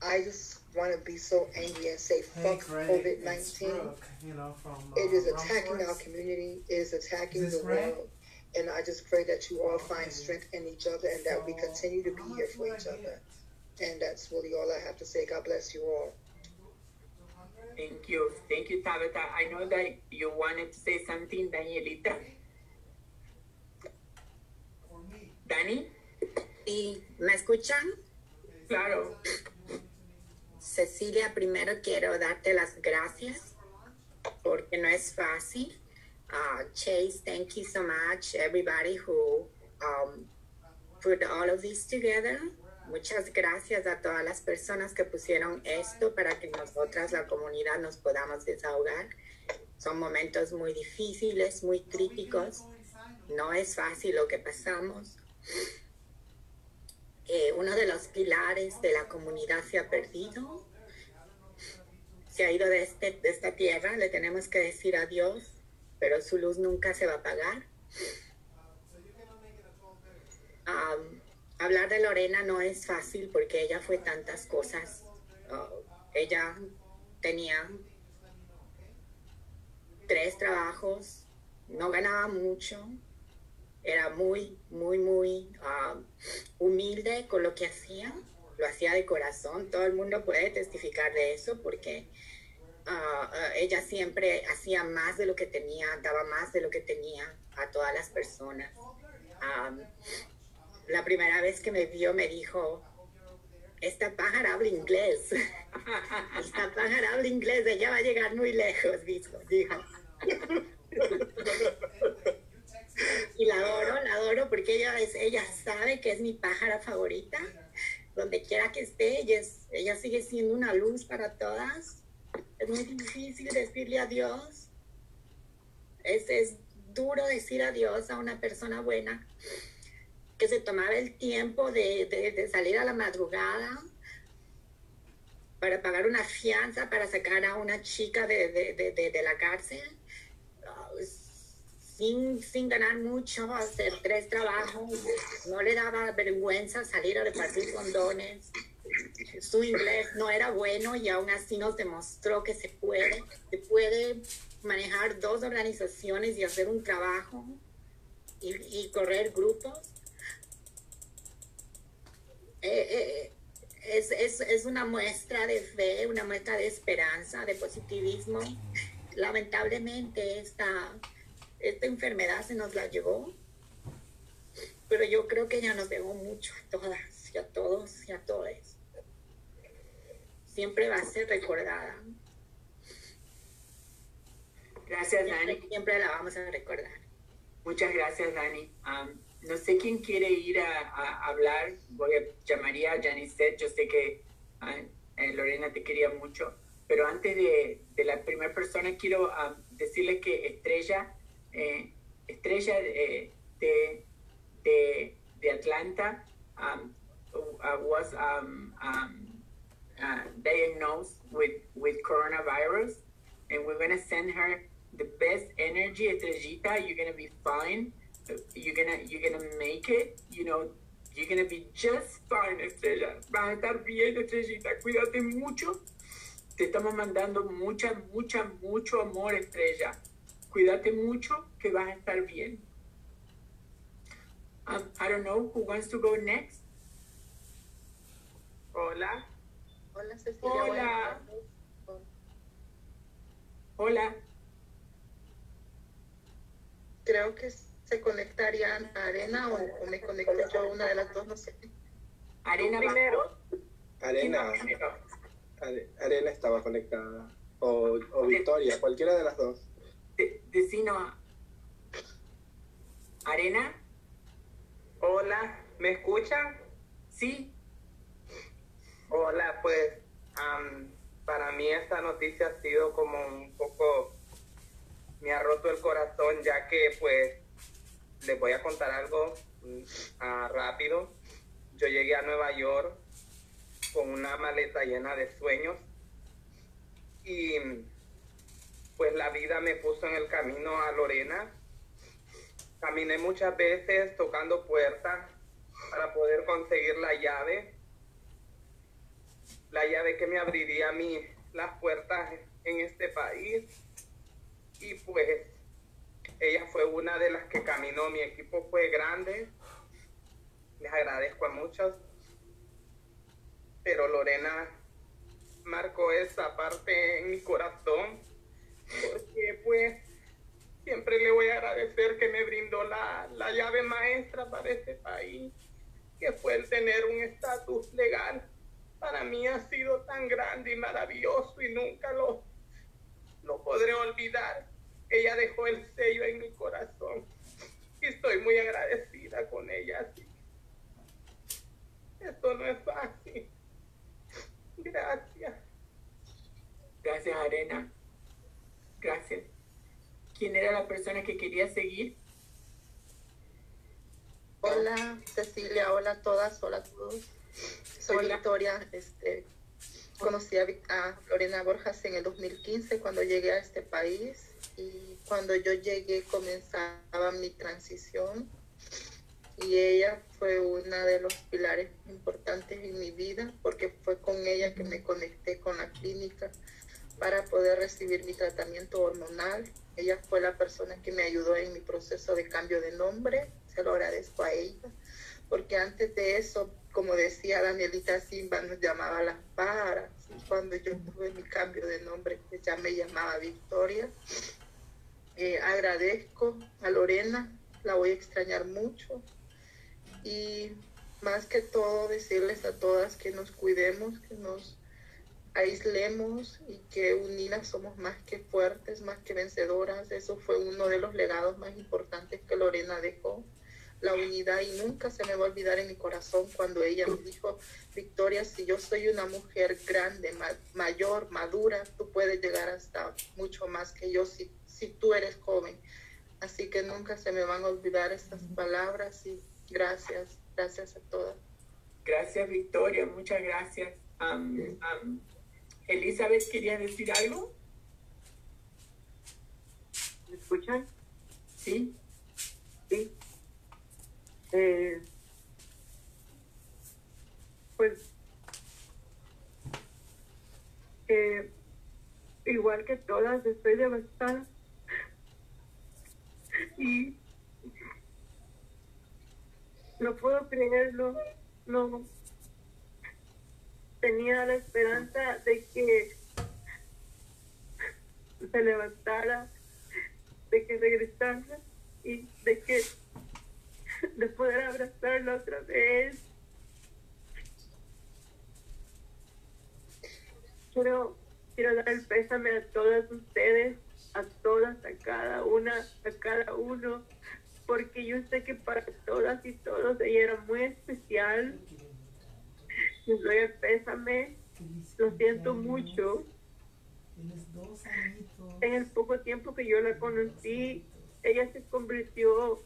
I just want to be so angry and say, fuck Greg, COVID it's 19. Brooke, you know, from uh, It is attacking our community. It is attacking Is the world. And I just pray that you all find strength in each other and that we continue to be here for each other. And that's really all I have to say. God bless you all. Thank you. Thank you, Tabitha. I know that you wanted to say something, Danielita. Dani? ¿Y me escuchan? Claro. Cecilia, primero quiero darte las gracias porque no es fácil. Uh, Chase, thank you so much, everybody who um, put all of this together. Muchas gracias a todas las personas que pusieron esto para que nosotras, la comunidad, nos podamos desahogar. Son momentos muy difíciles, muy críticos. No es fácil lo que pasamos. Eh, uno de los pilares de la comunidad se ha perdido. Se ha ido de, este, de esta tierra, le tenemos que decir adiós, pero su luz nunca se va a apagar. Am, hablar de Lorena no es fácil porque ella fue tantas cosas. Ah, ella tenía tres trabajos, no ganaba mucho, era muy, muy, muy ah, humilde con lo que hacía, lo hacía de corazón, todo el mundo puede testificar de eso porque ah, ella siempre hacía más de lo que tenía, daba más de lo que tenía a todas las personas. Am, la primera vez que me vio me dijo, esta pájara habla inglés, esta pájara habla inglés, ella va a llegar muy lejos, dijo. dijo. Y la adoro, la adoro porque ella, es, ella sabe que es mi pájara favorita. Donde quiera que esté, ella, ella sigue siendo una luz para todas. Es muy difícil decirle adiós. Es, es duro decir adiós a una persona buena que se tomaba el tiempo de, de- salir a la madrugada para pagar una fianza para sacar a una chica de- de la cárcel ah, sin, sin ganar mucho, hacer tres trabajos, no le daba vergüenza salir a repartir condones. Su inglés no era bueno y aún así nos demostró que se puede, se puede manejar dos organizaciones y hacer un trabajo y, correr grupos. Eh, eh, es, es, es una muestra de fe, una muestra de esperanza, de positivismo. Lamentablemente esta, esta enfermedad se nos la llevó, pero yo creo que ella nos dejó mucho a todas y a todos y a todos. Siempre va a ser recordada. Gracias, Siempre, Dani. siempre la vamos a recordar. Muchas gracias, Dani. No sé quién quiere ir a, a hablar. Voy a llamaría a Janicet. Yo sé que eh, Lorena te quería mucho. Pero antes de, de la primera persona, quiero am, decirle que Estrella, eh, Estrella eh, de, de, de Atlanta, um, uh, was um, um, uh, diagnosed with, with coronavirus. And we're going to send her the best energy, Estrellita. You're going to be fine. You're going to you're gonna make it. You know, you're going to be just fine, Estrella. Vas a estar bien, Estrellita. Cuídate mucho. Te estamos mandando mucha, mucha, mucho amor, estrella. Cuídate mucho, que vas a estar bien. Um, I don't know who wants to go next. Hola. Hola, Cecilia. Hola. Hola. Creo que se conectaría a Arena o, me conecto yo, una de las dos, no sé. Arena primero. Arena. Are- Arena estaba conectada. O, o Victoria, cualquiera de las dos. De, decino, Arena. Hola, ¿me escuchan? Sí. Hola, pues para mí esta noticia ha sido como un poco, me ha roto el corazón ya que pues les voy a contar algo mm, ah, rápido. Yo llegué a Nueva York con una maleta llena de sueños y pues la vida me puso en el camino a Lorena. Caminé muchas veces tocando puertas para poder conseguir la llave, la llave que me abriría a mí las puertas en este país. Y pues ella fue una de las que caminó, mi equipo fue grande, les agradezco a muchos, pero Lorena marcó esa parte en mi corazón, porque pues siempre le voy a agradecer que me brindó la, la llave maestra para este país, que fue el tener un estatus legal. Para mí ha sido tan grande y maravilloso y nunca lo, lo podré olvidar. Ella dejó el sello en mi corazón y estoy muy agradecida con ella. Así esto no es fácil. Gracias. Gracias, Arena. Gracias. ¿Quién era la persona que quería seguir? Hola Cecilia, hola a todas, hola a todos. Soy Victoria, este, conocí a, a Lorena Borjas en el 2015 cuando llegué a este país y cuando yo llegué comenzaba mi transición y ella fue una de los pilares importantes en mi vida porque fue con ella que me conecté con la clínica para poder recibir mi tratamiento hormonal. Ella fue la persona que me ayudó en mi proceso de cambio de nombre. Se lo agradezco a ella, porque antes de eso, como decía Danielita Simba, nos llamaba las pájaras. Cuando yo tuve mi cambio de nombre, pues ya me llamaba Victoria. Eh, agradezco a Lorena, la voy a extrañar mucho. Y más que todo, decirles a todas que nos cuidemos, que nos aislemos y que unidas somos más que fuertes, más que vencedoras. Eso fue uno de los legados más importantes que Lorena dejó, la unidad y nunca se me va a olvidar en mi corazón cuando ella me dijo, Victoria, si yo soy una mujer grande, ma- mayor, madura, tú puedes llegar hasta mucho más que yo si, si tú eres joven. Así que nunca se me van a olvidar estas palabras y gracias, gracias a todas. Gracias, Victoria. Muchas gracias. Elizabeth, ¿querías decir algo? ¿Me escuchan? Sí. Sí. Eh, pues, eh, igual que todas, estoy devastada. Y no puedo creerlo, no. Tenía la esperanza de que se levantara, de que regresara y de que de poder abrazarla otra vez. Quiero, quiero dar el pésame a todas ustedes, a todas, a cada una, a cada uno, porque yo sé que para todas y todos ella era muy especial. Les doy pésame, lo siento mucho. En el poco tiempo que yo la conocí, ella se convirtió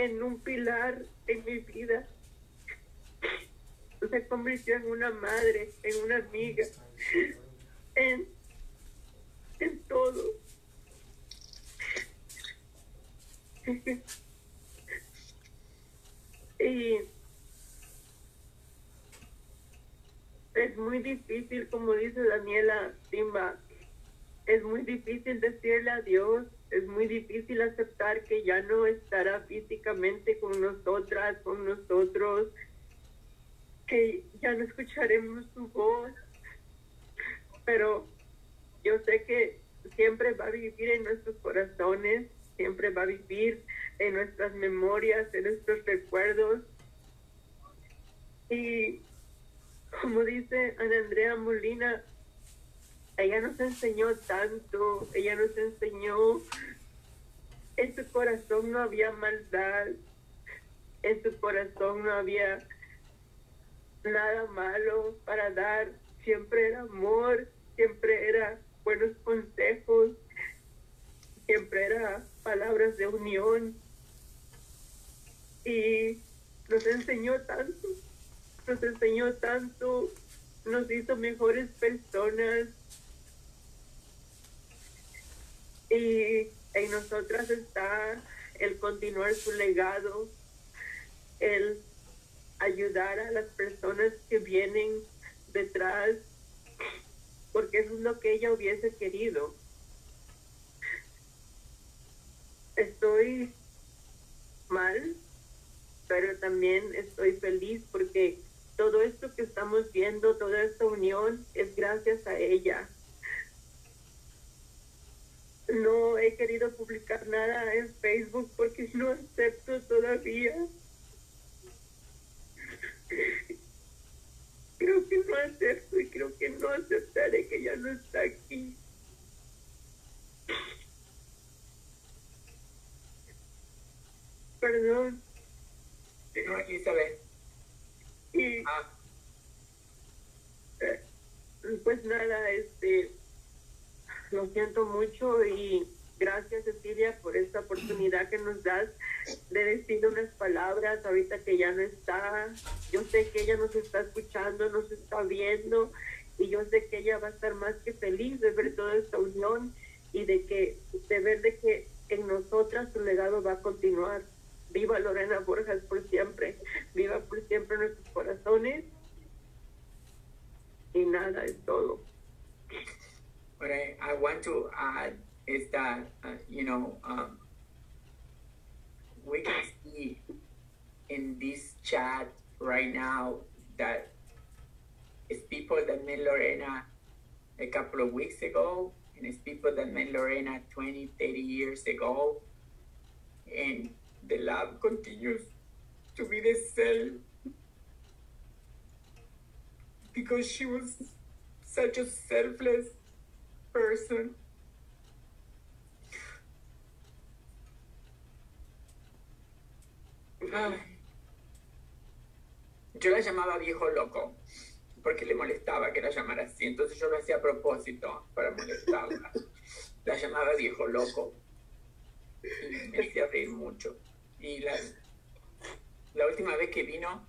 en un pilar en mi vida. Se convirtió en una madre, en una amiga, en, en todo. y es muy difícil, como dice Daniela Simba, es muy difícil decirle adiós, es muy difícil aceptar que ya no estará físicamente con nosotras, con nosotros, que ya no escucharemos su voz, pero yo sé que siempre va a vivir en nuestros corazones, siempre va a vivir en nuestras memorias, en nuestros recuerdos. Y como dice Ana Andrea Molina, ella nos enseñó tanto, ella nos enseñó, en su corazón no había maldad, en su corazón no había nada malo para dar, siempre era amor, siempre era buenos consejos, siempre era palabras de unión. Y nos enseñó tanto, nos enseñó tanto, nos hizo mejores personas y en nosotras está el continuar su legado, el ayudar a las personas que vienen detrás, porque eso es lo que ella hubiese querido. Estoy mal, pero también estoy feliz porque todo esto que estamos viendo, toda esta unión es gracias a ella. No he querido publicar nada en Facebook porque no acepto todavía. Creo que no acepto y creo que no aceptaré que ya no está aquí. Perdón. No, Elizabeth. Y Ah, eh, pues nada, este, lo siento mucho y gracias Cecilia por esta oportunidad que nos das de decir unas palabras ahorita que ya no está. Yo sé que ella nos está escuchando, nos está viendo y yo sé que ella va a estar más que feliz de ver toda esta unión y de que de ver de que en nosotras su legado va a continuar. Viva Lorena Borjas por siempre, viva por siempre nuestros corazones y nada es todo. What I, I want to add is that, uh, you know, um, we can see in this chat right now that it's people that met Lorena a couple of weeks ago, and it's people that met Lorena 20, 30 years ago, and the love continues to be the same because she was such a selfless person. Yo la llamaba viejo loco porque le molestaba que la llamara así, entonces yo lo hacía a propósito para molestarla. La llamaba viejo loco y me hacía reír mucho. Y la, la última vez que vino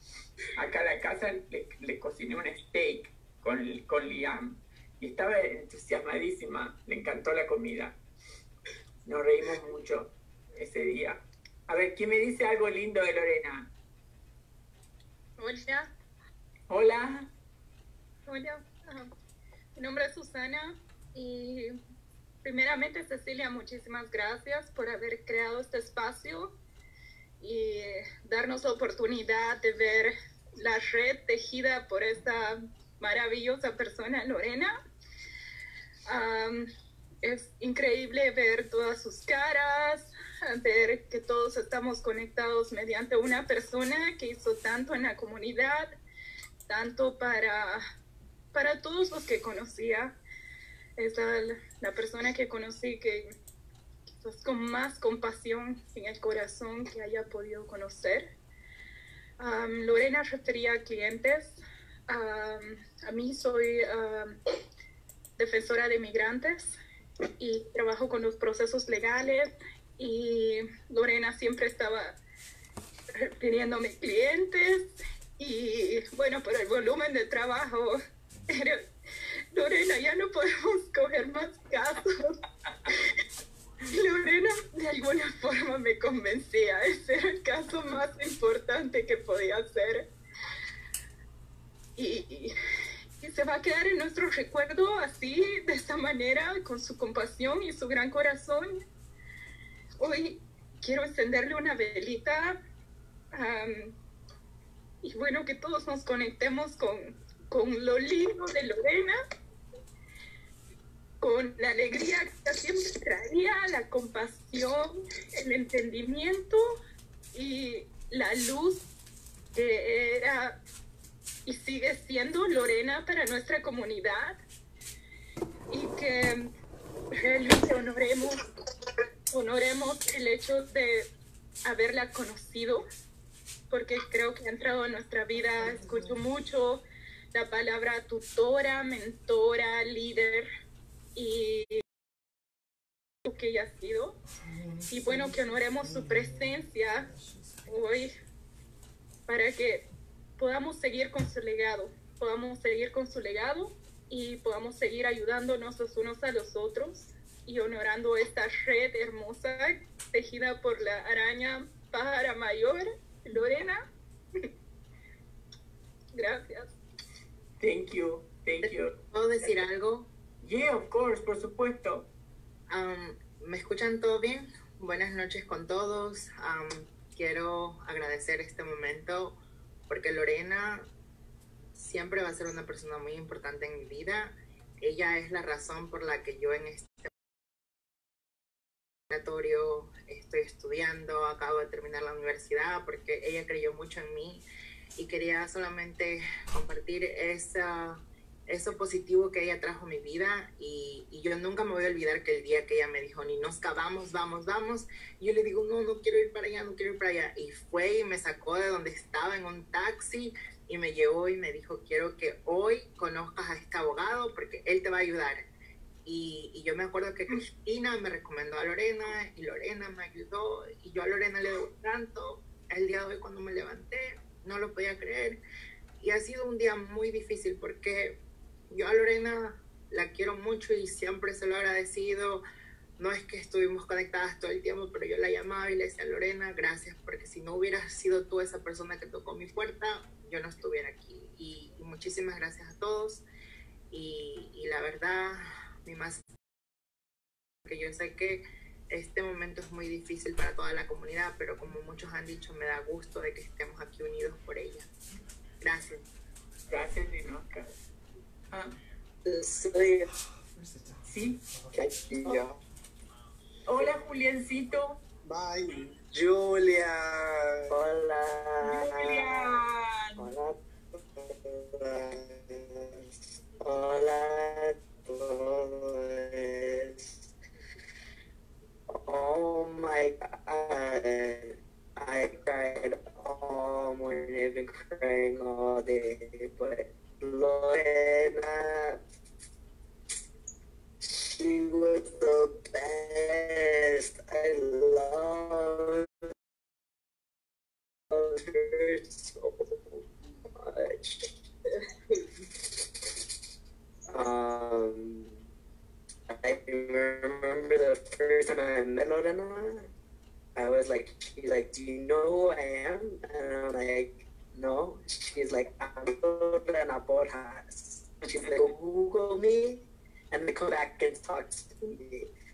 acá a la casa le, le cociné un steak con, con Liam y estaba entusiasmadísima, le encantó la comida. Nos reímos mucho ese día. A ver, ¿quién me dice algo lindo de Lorena? Hola, Hola. hola. Mi nombre es Susana y primeramente Cecilia, muchísimas gracias por haber creado este espacio y darnos la oportunidad de ver la red tejida por esta maravillosa persona, Lorena. Am, es increíble ver todas sus caras, ver que todos estamos conectados mediante una persona que hizo tanto en la comunidad, tanto para, para todos los que conocía. Es la, persona que conocí que quizás con más compasión en el corazón que haya podido conocer. Am, Lorena refería a clientes. Am, a mí soy defensora de migrantes y trabajo con los procesos legales y Lorena siempre estaba pidiéndome clientes y bueno, por el volumen de trabajo, Lorena, ya no podemos coger más casos. Lorena de alguna forma me convencía, ese era el caso más importante que podía hacer. Y, y- se va así, de esta manera, con su compasión y su gran corazón. Hoy quiero encenderle una velita y bueno, que todos nos conectemos con, con lo lindo de Lorena, con la alegría que siempre traía, la compasión, el entendimiento y la luz que era y sigue siendo Lorena para nuestra comunidad y que realmente honoremos, honoremos el hecho de haberla conocido porque creo que ha entrado en nuestra vida, escucho mucho la palabra tutora, mentora, líder y lo que ella ha sido. Y bueno, que honoremos su presencia hoy para que podamos seguir con su legado, podamos seguir con su legado y podamos seguir ayudándonos los unos a los otros y honorando esta red hermosa tejida por la araña pájara mayor, Lorena. Gracias. Thank you, thank you. ¿Puedo decir algo? Yeah, of course, por supuesto. Um, ¿Me escuchan todo bien? Buenas noches con todos. Um, quiero agradecer este momento porque Lorena siempre va a ser una persona muy importante en mi vida. Ella es la razón por la que yo en este laboratorio estoy estudiando, acabo de terminar la universidad porque ella creyó mucho en mí y quería solamente compartir esa, eso positivo que ella trajo a mi vida y, y yo nunca me voy a olvidar que el día que ella me dijo, ni nos vamos, vamos, vamos, yo le digo, no, no quiero ir para allá, no quiero ir para allá. Y fue y me sacó de donde estaba en un taxi y me llevó y me dijo, quiero que hoy conozcas a este abogado porque él te va a ayudar. Y, y yo me acuerdo que Cristina me recomendó a Lorena y Lorena me ayudó y yo a Lorena le doy tanto. El día de hoy cuando me levanté no lo podía creer y ha sido un día muy difícil porque yo a Lorena la quiero mucho y siempre se lo he agradecido. No es que estuvimos conectadas todo el tiempo, pero yo la llamaba y le decía, Lorena, gracias, porque si no hubieras sido tú esa persona que tocó mi puerta, yo no estuviera aquí. Y, y muchísimas gracias a todos. Y, la verdad, mi más... que yo sé que este momento es muy difícil para toda la comunidad, pero como muchos han dicho, me da gusto de que estemos aquí unidos por ella. Gracias. Gracias, Dinoca. Ah, Sí. sí. Castillo. Hola, Juliancito. Bye. Julia. Hola. Julian. Hola. Back and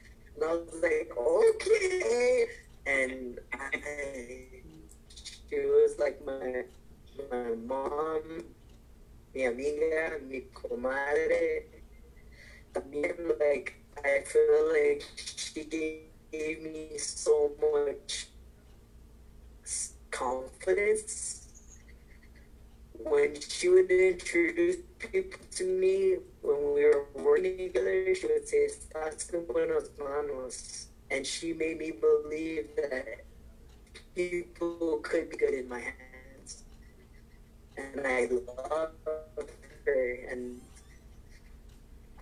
And she made me believe that people could be good in my hands. And I love her. And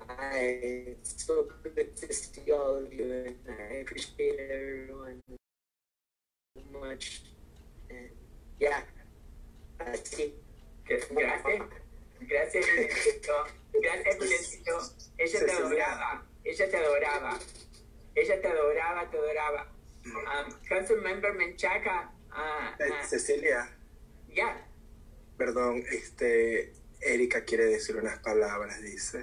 I, so good to see all of you. And I appreciate everyone much. And yeah, así. Gracias. Gracias. Gracias, Juliancito. Ella te adoraba. Ella te adoraba. Ella te adoraba, te adoraba. Um, Council Member Menchaca. Uh, Eh, Cecilia, ya. perdón, este, Erika quiere decir unas palabras, dice.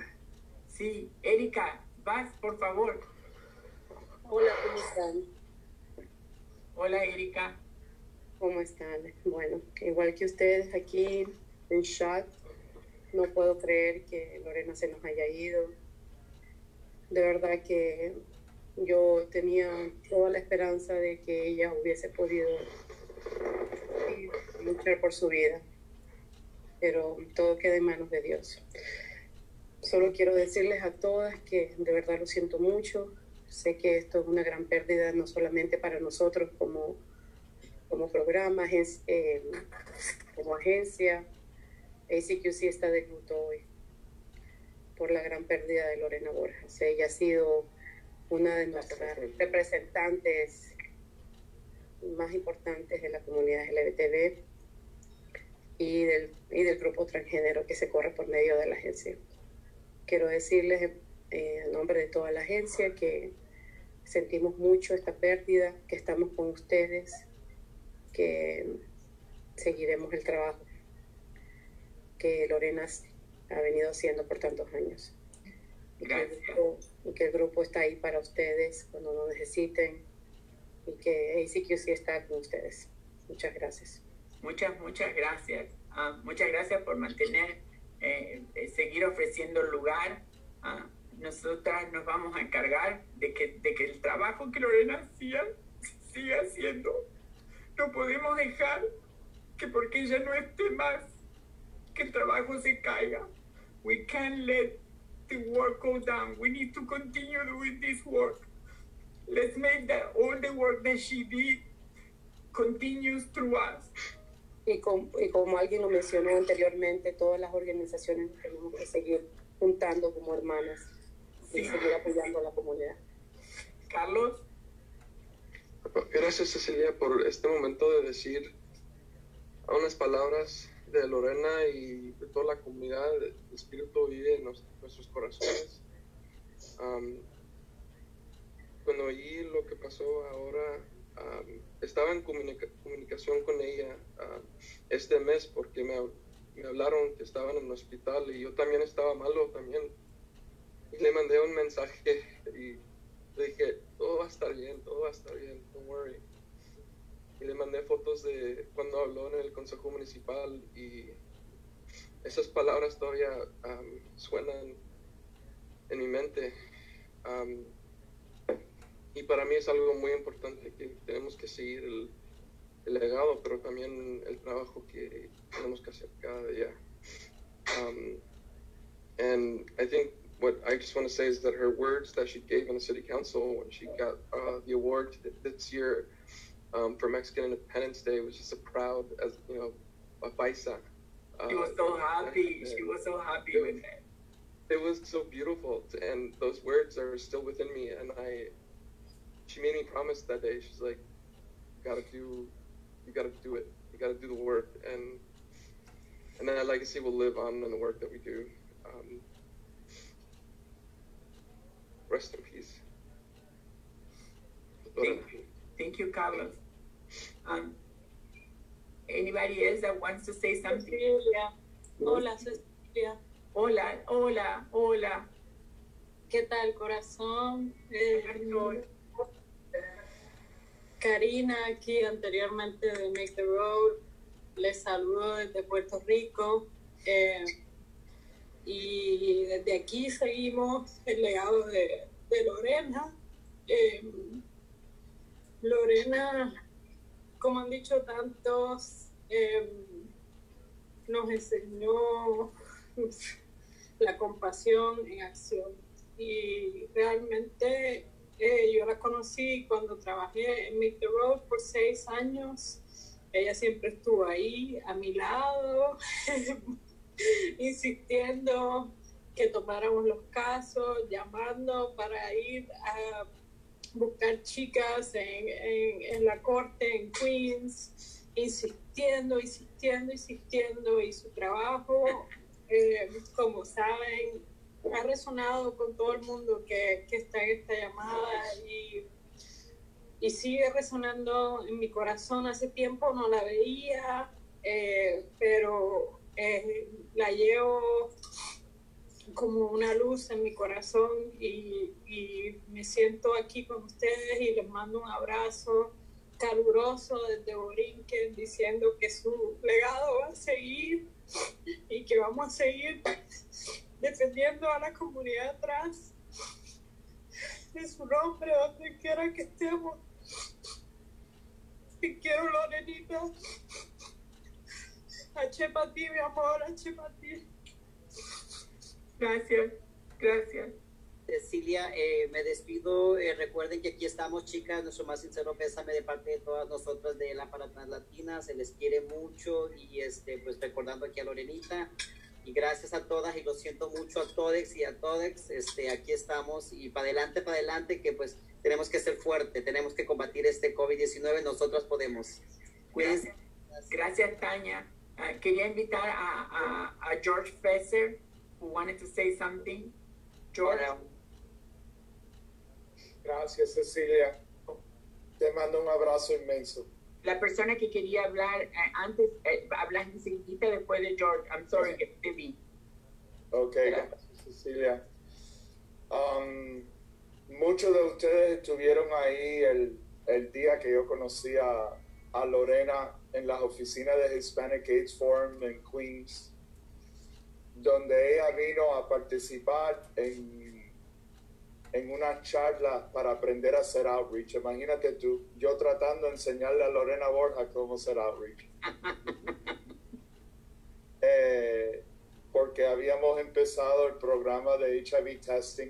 Sí, Sí, Erika, vas, por favor. Hola, ¿cómo están? Hola, Erika. ¿Cómo están? Bueno, igual que ustedes aquí en shock, no puedo creer que Lorena se nos haya ido. De verdad que yo tenía toda la esperanza de que ella hubiese podido luchar por su vida, pero todo queda en manos de Dios. Solo quiero decirles a todas que de verdad lo siento mucho. Sé que esto es una gran pérdida, no solamente para nosotros como, como programa, eh, como agencia. ACQC está de luto hoy por la gran pérdida de Lorena Borjas. Ella ha sido una de nuestras representantes más importantes de la comunidad LGBTB y del, y del grupo transgénero que se corre por medio de la agencia. Quiero decirles eh, en nombre de toda la agencia que sentimos mucho esta pérdida, que estamos con ustedes, que seguiremos el trabajo que Lorena ha venido haciendo por tantos años. Grupo, y que, el grupo, está ahí para ustedes cuando lo necesiten y que ACQC está con ustedes. Muchas gracias. Muchas, muchas gracias. Uh, muchas gracias por mantener eh, eh, seguir ofreciendo lugar. a nosotras nos vamos a encargar de que, de que el trabajo que Lorena hacía siga haciendo. No podemos dejar que porque ella no esté más, que el trabajo se caiga. We can't let the work go down. We need to continue doing this work. Let's make that all the work that she did continues through us. Y, y, como alguien lo mencionó anteriormente, todas las organizaciones tenemos que seguir juntando como hermanas y seguir apoyando a la comunidad. Carlos. Gracias Cecilia por este momento de decir unas palabras de Lorena y de toda la comunidad. El Espíritu vive en nuestros corazones. Um, cuando oí lo que pasó ahora, um, estaba en comunica comunicación con ella este mes porque me, me, hablaron que estaban en el hospital y yo también estaba malo también. Y le mandé un mensaje y le dije, todo va a estar bien, todo va a estar bien, don't worry. Y le mandé fotos de cuando habló en el consejo municipal y esas palabras todavía um, suenan en mi mente. Um, y para mí es algo muy importante que tenemos que seguir el, el, legado, pero también el trabajo que tenemos que hacer cada día. Um, and I think what I just want to say is that her words that she gave in the city council when she got uh, the award this year um, for Mexican Independence Day was just a proud, as you know, a paisa. Uh, she was so happy. She was so happy with it. It was so beautiful, and those words are still within me. And I, she made me promise that day. She's like, "You gotta do, you gotta do it. You gotta do the work." And and that legacy will live on in the work that we do. Um, rest in peace. Thank you. Thank you, Carlos. Um, anybody else that wants to say something? Cecilia. Hola, Cecilia. Hola, hola, hola. ¿Qué tal, corazón? Eh, Karina, aquí anteriormente de Make the Road, les saludo desde Puerto Rico. Eh, y desde aquí seguimos el legado de, de Lorena. Eh, Lorena, como han dicho tantos, eh, nos enseñó la compasión en acción. Y realmente eh, yo la conocí cuando trabajé en Meet the Road por seis años. Ella siempre estuvo ahí a mi lado, insistiendo que tomáramos los casos, llamando para ir a buscar chicas en, en, la corte en Queens, insistiendo, insistiendo, insistiendo, y su trabajo, eh, como saben, ha resonado con todo el mundo que, que está en esta llamada y, y, sigue resonando en mi corazón. Hace tiempo no la veía, eh, pero eh, la llevo como una luz en mi corazón y, y me siento aquí con ustedes y les mando un abrazo caluroso desde Borinquen diciendo que su legado va a seguir y que vamos a seguir defendiendo a la comunidad trans de su nombre donde quiera que estemos. Te quiero, Lorenita. H para ti, mi amor, H para ti. Gracias, gracias. Cecilia, eh, me despido. Eh, recuerden que aquí estamos, chicas. Nuestro más sincero pésame de parte de todas nosotras de la Paratras Latina. Se les quiere mucho y este, pues recordando aquí a Lorenita. Y gracias a todas y lo siento mucho a Todex y a Todex. Este, aquí estamos y para adelante, para adelante, que pues tenemos que ser fuertes, tenemos que combatir este COVID-19. Nosotras podemos. Cuídense. Gracias, gracias Tania. Uh, quería invitar a, a, a George Fesser, who wanted to say something. George. Gracias, Cecilia. Te mando un abrazo inmenso. La persona que quería hablar eh, antes, eh, hablas enseguida después de George. I'm sorry, te vi. Ok, gracias, Cecilia. Um, muchos de ustedes estuvieron ahí el, el día que yo conocí a, a Lorena en las oficinas de Hispanic AIDS Forum en Queens, donde ella vino a participar en en una charla para aprender a hacer outreach. Imagínate tú, yo tratando de enseñarle a Lorena Borja cómo hacer outreach. Eh, porque habíamos empezado el programa de HIV testing,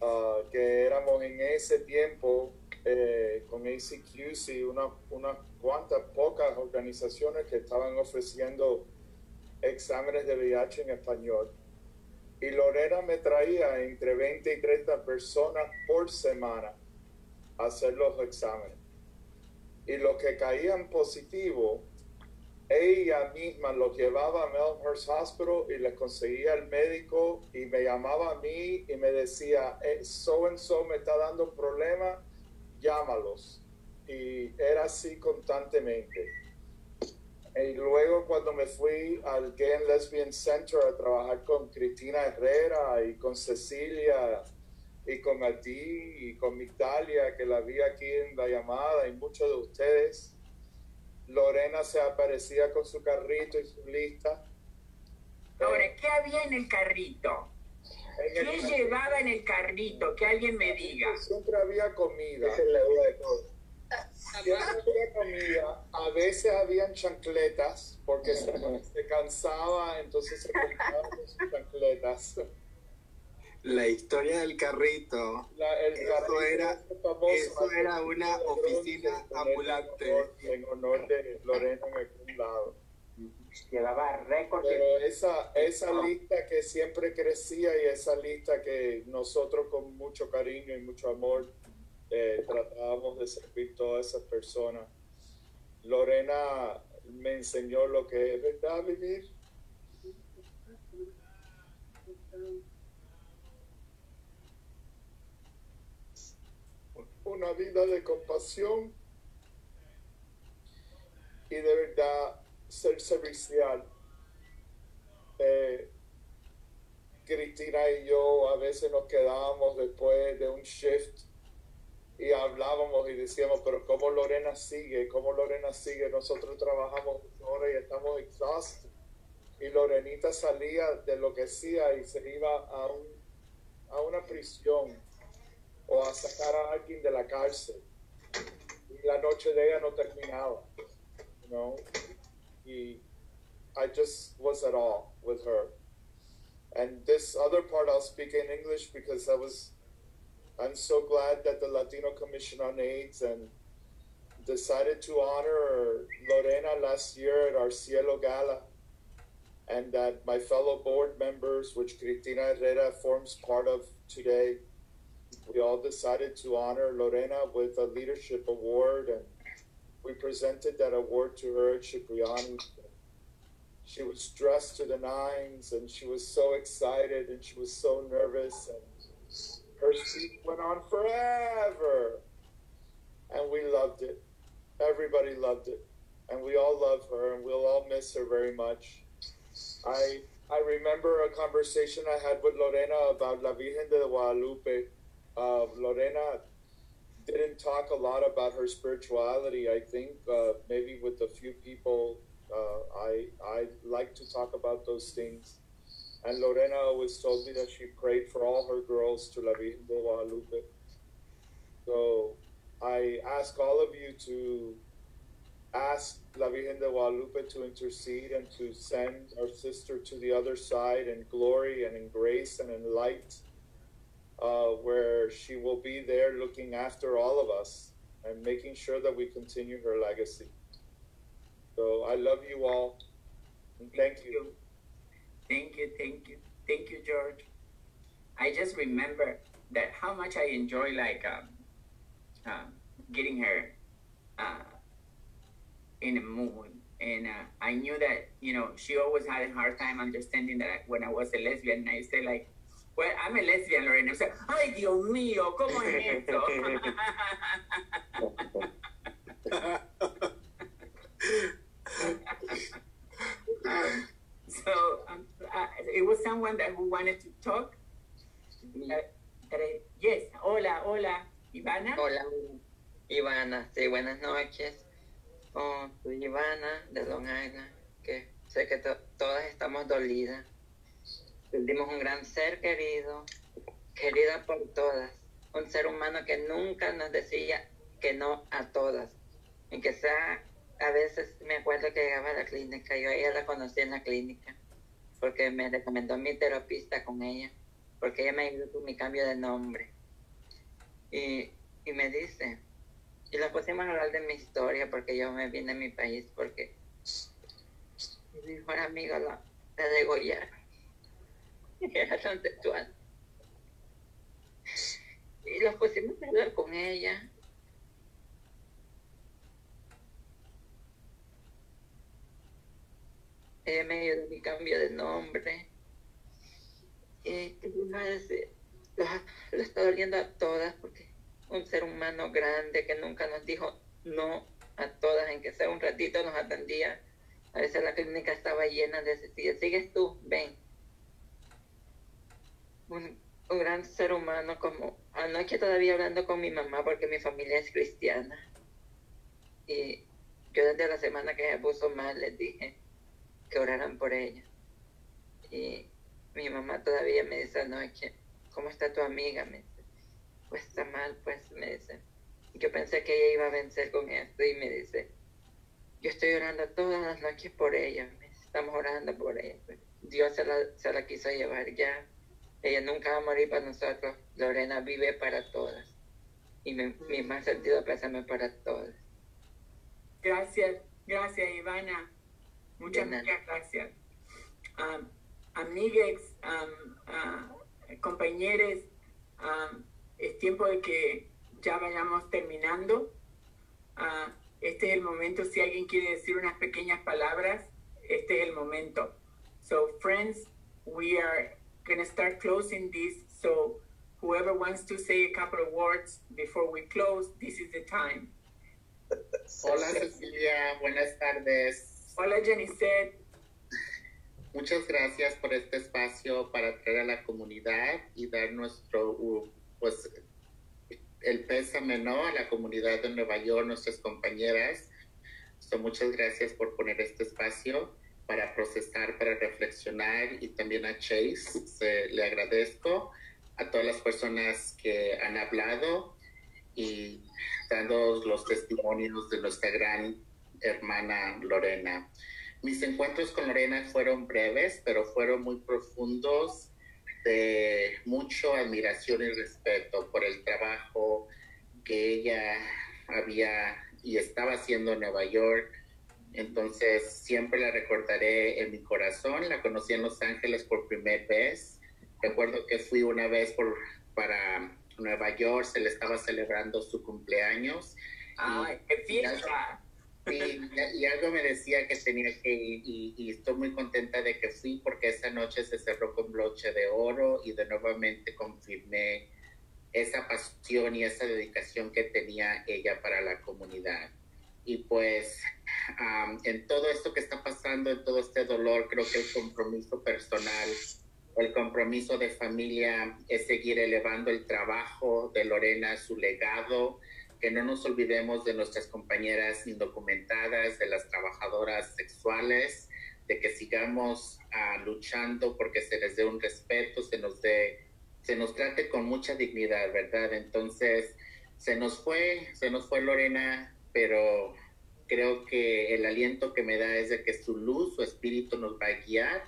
uh, que éramos en ese tiempo eh, con ACQC, unas una cuantas pocas organizaciones que estaban ofreciendo exámenes de VIH en español y Lorena me traía entre 20 y 30 personas por semana a hacer los exámenes. Y los que caían positivo, ella misma los llevaba a Melhurst Hospital y les conseguía el médico y me llamaba a mí y me decía, so and so me está dando un problema, llámalos. Y era así constantemente. Y luego cuando me fui al Gay and Lesbian Center a trabajar con Cristina Herrera y con Cecilia y con a ti y con Migdalia, que la vi aquí en la llamada y muchos de ustedes, Lorena se aparecía con su carrito y su lista. Ahora, ¿qué había en el carrito? ¿Qué llevaba en el carrito? Que alguien me diga. Siempre había comida. Esa es la duda de todos a veces habían chancletas porque se, cansaba, entonces se compraba sus chancletas. La historia del carrito. eso, era, eso era una oficina ambulante. En honor de Lorena en algún lado. Llevaba récord. Pero esa, esa lista que siempre crecía y esa lista que nosotros con mucho cariño y mucho amor eh, tratábamos de servir todas esas personas. Lorena me enseñó lo que es verdad vivir. Una vida de compasión y de verdad ser servicial. Eh, Cristina y yo a veces nos quedábamos después de un shift y hablábamos y decíamos, pero ¿cómo Lorena sigue? ¿Cómo Lorena sigue? Nosotros trabajamos ahora y estamos exhaustos. Y Lorenita salía de lo que hacía y se iba a, un, a una prisión o a sacar a alguien de la cárcel. Y la noche de ella no terminaba. You know? Y I just was at all with her. And this other part I'll speak in English because I was I'm so glad that the Latino Commission on AIDS and decided to honor Lorena last year at our Cielo Gala, and that my fellow board members, which Cristina Herrera forms part of today, we all decided to honor Lorena with a leadership award, and we presented that award to her at Cipriani. She was dressed to the nines, and she was so excited, and she was so nervous, and her speech went on forever. And we loved it. Everybody loved it. And we all love her, and we'll all miss her very much. I I remember a conversation I had with Lorena about La Virgen de Guadalupe. Uh, Lorena didn't talk a lot about her spirituality. I think uh, maybe with a few people, uh, I I like to talk about those things. And Lorena always told me that she prayed for all her girls to La Virgen de Guadalupe. So I ask all of you to ask La Virgen de Guadalupe to intercede and to send our sister to the other side in glory and in grace and in light, uh, where she will be there looking after all of us and making sure that we continue her legacy. So I love you all. And thank you. Thank you, thank you, thank you, George. I just remember that how much I enjoy like um, uh, getting her uh, in a mood, and uh, I knew that you know she always had a hard time understanding that I, when I was a lesbian. I say like, well, I'm a lesbian, Lorena. I say, ay Dios mío, cómo es esto? so um, uh, it was someone that who wanted to talk. Uh, yes, hola, hola, Ivana. Hola, Ivana. Sí, buenas noches. Oh, soy Ivana de Long Island, que sé que to- todas estamos dolidas. Perdimos un gran ser querido, querida por todas. Un ser humano que nunca nos decía que no a todas. En que sea, a veces me acuerdo que llegaba a la clínica, yo a ella la conocí en la clínica, porque me recomendó mi terapista con ella, porque ella me ayudó mi cambio de nombre. Y, y me dice, y nos pusimos a hablar de mi historia porque yo me vine a mi país porque mi mejor amiga la, la degollaron. Era transexual. Y nos pusimos a hablar con ella. Ella me ayudó en mi cambio de nombre. Y ¿qué les voy a decir? Lo, está doliendo a todas porque un ser humano grande que nunca nos dijo no a todas, en que sea un ratito nos atendía. A veces la clínica estaba llena de decir, sigues tú, ven. Un, un gran ser humano como anoche todavía hablando con mi mamá porque mi familia es cristiana. Y yo desde la semana que se puso mal les dije que oraran por ella. Y mi mamá todavía me dice anoche, ¿cómo está tu amiga? Me dice, pues está mal, pues me dice. Yo pensé que ella iba a vencer con esto y me dice, yo estoy orando todas las noches por ella, estamos orando por ella. Dios se la, se la quiso llevar ya. Ella nunca va a morir para nosotros. Lorena vive para todas. Y mi, mi más sentido pésame para todas. Gracias, gracias Ivana. Muchas, muchas gracias. Um, amigues, um, uh, compañeros, um, es tiempo de que ya vayamos terminando. Uh, este es el momento, si alguien quiere decir unas pequeñas palabras, este es el momento. So, friends, we are going to start closing this. So, whoever wants to say a couple of words before we close, this is the time. Hola Cecilia, buenas tardes. Hola Jenny Muchas gracias por este espacio para traer a la comunidad y dar nuestro, pues, el pésame, ¿no? A la comunidad de Nueva York, nuestras compañeras. So, muchas gracias por poner este espacio para procesar, para reflexionar y también a Chase, se, le agradezco a todas las personas que han hablado y dando los testimonios de nuestra gran hermana Lorena. Mis encuentros con Lorena fueron breves, pero fueron muy profundos, de mucho admiración y respeto por el trabajo que ella había y estaba haciendo en Nueva York. Entonces siempre la recordaré en mi corazón. La conocí en Los Ángeles por primera vez. Recuerdo que fui una vez por, para Nueva York, se le estaba celebrando su cumpleaños. ¡Ay, qué fiesta! Y algo me decía que tenía que ir y, y, estoy muy contenta de que fui porque esa noche se cerró con broche de oro y de nuevamente confirmé esa pasión y esa dedicación que tenía ella para la comunidad. Y pues um, en todo esto que está pasando, en todo este dolor, creo que el compromiso personal, el compromiso de familia es seguir elevando el trabajo de Lorena, su legado, que no nos olvidemos de nuestras compañeras indocumentadas, de las trabajadoras sexuales, de que sigamos uh, luchando porque se les dé un respeto, se nos dé, se nos trate con mucha dignidad, ¿verdad? Entonces, se nos fue, se nos fue Lorena, pero creo que el aliento que me da es de que su luz, su espíritu nos va a guiar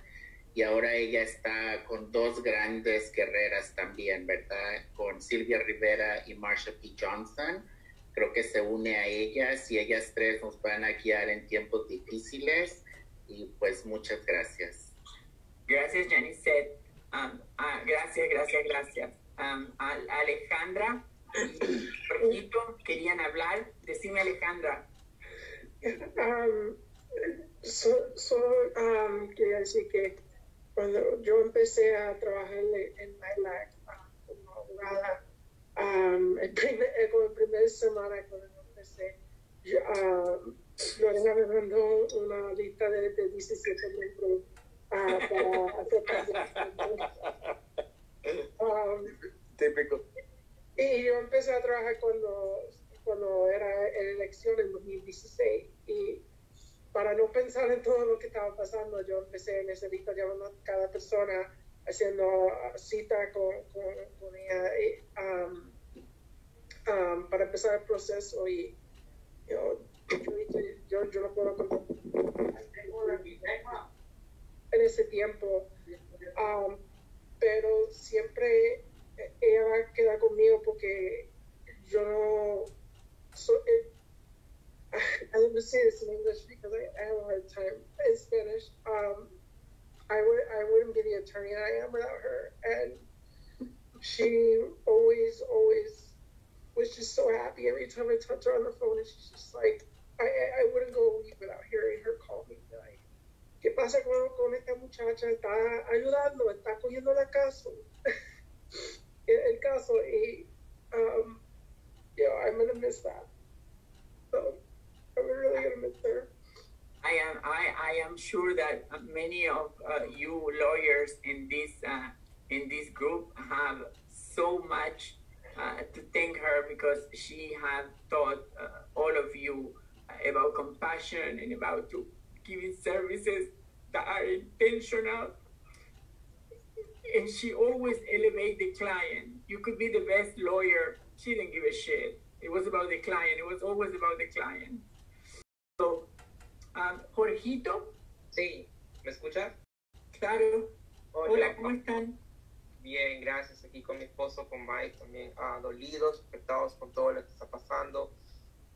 y ahora ella está con dos grandes guerreras también, ¿verdad? Con Silvia Rivera y Marsha P. Johnson. Creo que se une a ellas y ellas tres nos van a guiar en tiempos difíciles y pues muchas gracias. Gracias, Janice. Um, ah, gracias, gracias, gracias. Um, Alejandra y Jorgito querían hablar. Decime, Alejandra. Um, solo so, um, quería decir que cuando yo empecé a trabajar en, en Nightlife uh, como abogada, um, el primer, como la primera semana cuando empecé, yo, uh, Lorena me mandó una lista de, de 17 miembros uh, para hacer um, Típico. Y yo empecé a trabajar cuando, cuando era en elección en 2016 y para no pensar en todo lo que estaba pasando, yo empecé en ese lista llamando a cada persona, haciendo cita con, con, con ella um, um, para empezar el proceso y yo, yo, yo no puedo en ese tiempo, um, pero siempre ella va a quedar conmigo porque yo no so it, I don't say this in English because I, I have a hard time in Spanish. Um, I would I wouldn't be the attorney I am without her, and she always always was just so happy every time I talked to her on the phone, and she's just like I I wouldn't go a week without hearing her call me like. ¿Qué pasa con, con esta muchacha? Está ayudando, está cogiendo la caso. el caso y um, you know, I'm gonna miss that. So I'm really gonna miss her. I am I, I am sure that many of uh, you lawyers in this uh, in this group have so much uh, to thank her because she has taught uh, all of you about compassion and about to giving services that are intentional and she always elevate the client. You could be the best lawyer. She didn't give a shit. It was about the client. It was always about the client. So, um, Jorgito. Sí, ¿me escuchas? Claro. Hola, Hola ¿cómo están? Bien, gracias. Aquí con mi esposo, con Mike, también uh, dolidos, afectados con todo lo que está pasando.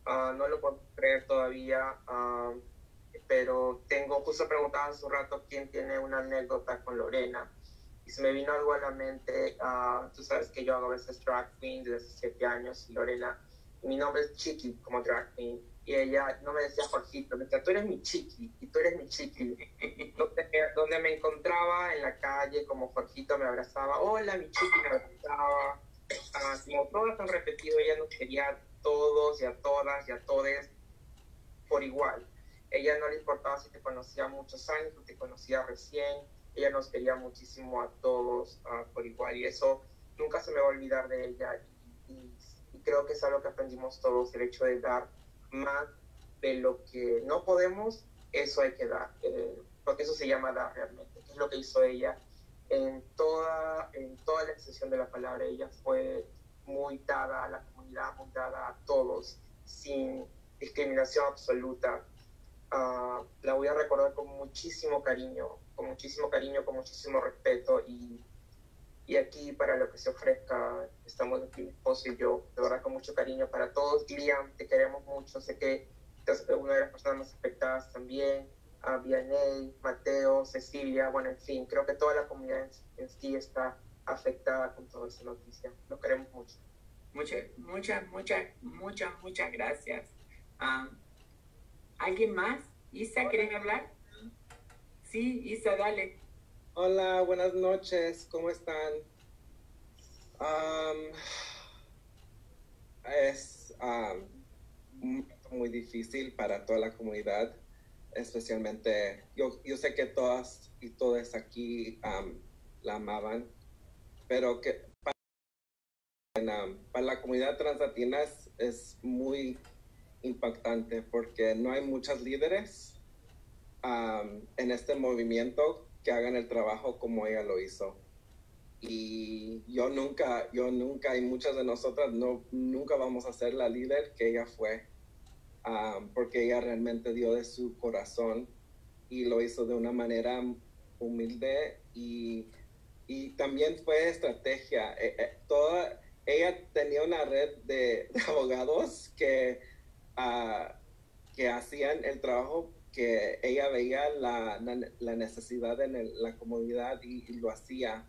Uh, no lo puedo creer todavía, uh, pero tengo justo preguntado hace un rato quién tiene una anécdota con Lorena y se me vino algo a la mente, uh, tú sabes que yo hago a veces drag queen desde hace siete años, y Lorena, mi nombre es Chiqui como drag queen, y ella no me decía Jorgito, me decía, tú eres mi Chiqui, y tú eres mi Chiqui. donde, me encontraba en la calle, como Jorgito me abrazaba, hola mi Chiqui, me abrazaba, uh, como todas han repetido, ella nos quería a todos y a todas y a todes por igual. Ella no le importaba si te conocía muchos años o te conocía recién, ella nos quería muchísimo a todos uh, por igual y eso nunca se me va a olvidar de ella y, y, creo que es algo que aprendimos todos, el hecho de dar más de lo que no podemos, eso hay que dar, eh, porque eso se llama dar realmente, que es lo que hizo ella en toda, en toda la extensión de la palabra, ella fue muy dada a la comunidad, muy dada a todos, sin discriminación absoluta. Uh, la voy a recordar con muchísimo cariño, con muchísimo cariño, con muchísimo respeto y, y aquí para lo que se ofrezca estamos aquí mi esposo y yo, de verdad con mucho cariño para todos. Liam, te queremos mucho, sé que estás una de las personas más afectadas también, a Vianey, Mateo, Cecilia, bueno, en fin, creo que toda la comunidad en, sí está afectada con toda esta noticia. Lo queremos mucho. Muchas, muchas, muchas, muchas, muchas gracias. ¿Alguien más? Isa, ¿quieren hablar? Sí, Isa, dale. Hola, buenas noches, ¿cómo están? Es um, muy difícil para toda la comunidad, especialmente yo, yo sé que todas y todas aquí la amaban, pero que para, la comunidad translatina es, muy impactante porque no hay muchos líderes en este movimiento que hagan el trabajo como ella lo hizo y yo nunca, yo nunca y muchas de nosotras no, nunca vamos a ser la líder que ella fue, um, porque ella realmente dio de su corazón y lo hizo de una manera humilde y, y también fue estrategia. Eh, eh, toda, ella tenía una red de, de abogados que, uh, que hacían el trabajo que ella veía la, la, necesidad en la comunidad y, y lo hacía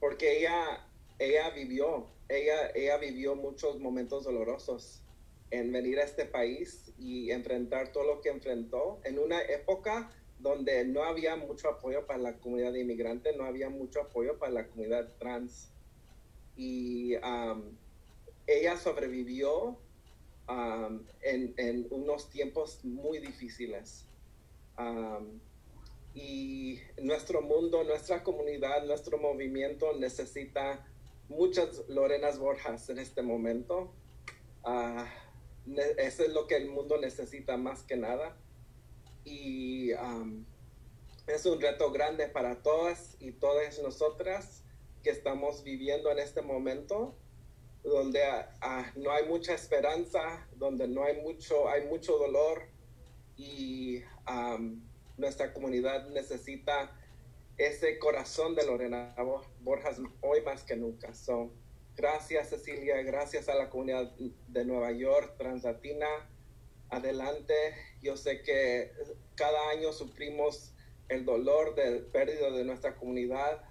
porque ella, ella vivió, ella, ella vivió muchos momentos dolorosos en venir a este país y enfrentar todo lo que enfrentó en una época donde no había mucho apoyo para la comunidad de inmigrantes, no había mucho apoyo para la comunidad trans. Y ella sobrevivió en, en, unos tiempos muy difíciles y nuestro mundo, nuestra comunidad, nuestro movimiento necesita muchas Lorenas Borjas en este momento. Uh, eso es lo que el mundo necesita más que nada. Y um, es un reto grande para todas y todas nosotras que estamos viviendo en este momento, donde uh, no hay mucha esperanza, donde no hay mucho, hay mucho dolor y nuestra comunidad necesita ese corazón de Lorena Borjas hoy más que nunca. So, gracias Cecilia, gracias a la comunidad de Nueva York, Translatina. Adelante, yo sé que cada año sufrimos el dolor del pérdida de nuestra comunidad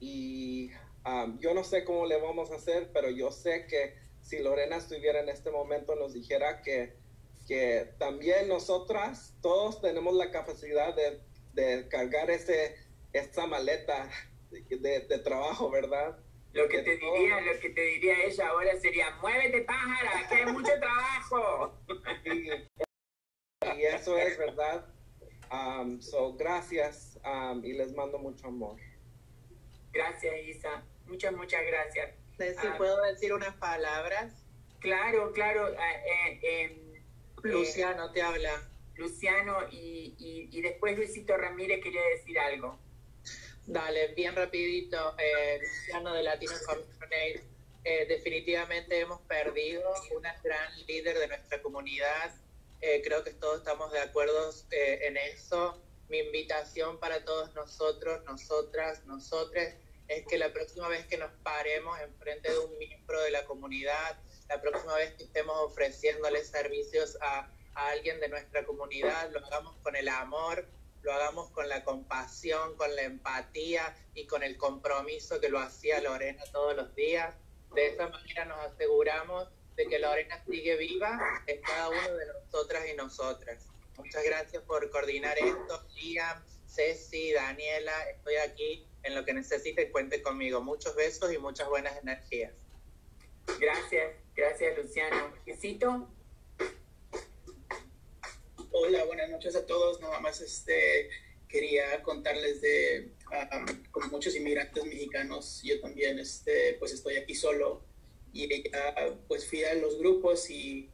y um, yo no sé cómo le vamos a hacer, pero yo sé que si Lorena estuviera en este momento nos dijera que que también nosotras, todos tenemos la capacidad de, de cargar ese, esa maleta de, de, trabajo, ¿verdad? Lo que, te diría, lo que te diría ella ahora sería, muévete pájara, que hay mucho trabajo. y, y, eso es verdad. Um, so, gracias um, y les mando mucho amor. Gracias, Isa. Muchas, muchas gracias. Si um, puedo decir unas palabras. Claro, claro. Uh, eh, Luciano te habla. Luciano y, y, después Luisito Ramírez quería decir algo. Dale, bien rapidito. Eh, Luciano de Latino Community. Eh, definitivamente hemos perdido una gran líder de nuestra comunidad. Eh, creo que todos estamos de acuerdo en eso. Mi invitación para todos nosotros, nosotras, nosotres, es que la próxima vez que nos paremos enfrente de un miembro de la comunidad, la próxima vez que estemos ofreciéndole servicios a, a alguien de nuestra comunidad, lo hagamos con el amor, lo hagamos con la compasión, con la empatía y con el compromiso que lo hacía Lorena todos los días. De esa manera nos aseguramos de que Lorena sigue viva en cada uno de nosotras y nosotras. Muchas gracias por coordinar esto, Liam, Ceci, Daniela, estoy aquí en lo que necesite, cuente conmigo. Muchos besos y muchas buenas energías. Gracias, gracias Luciano. Luisito. Hola, buenas noches a todos. Nada más este, quería contarles de, como muchos inmigrantes mexicanos, yo también este, pues estoy aquí solo y ella pues fui a los grupos y,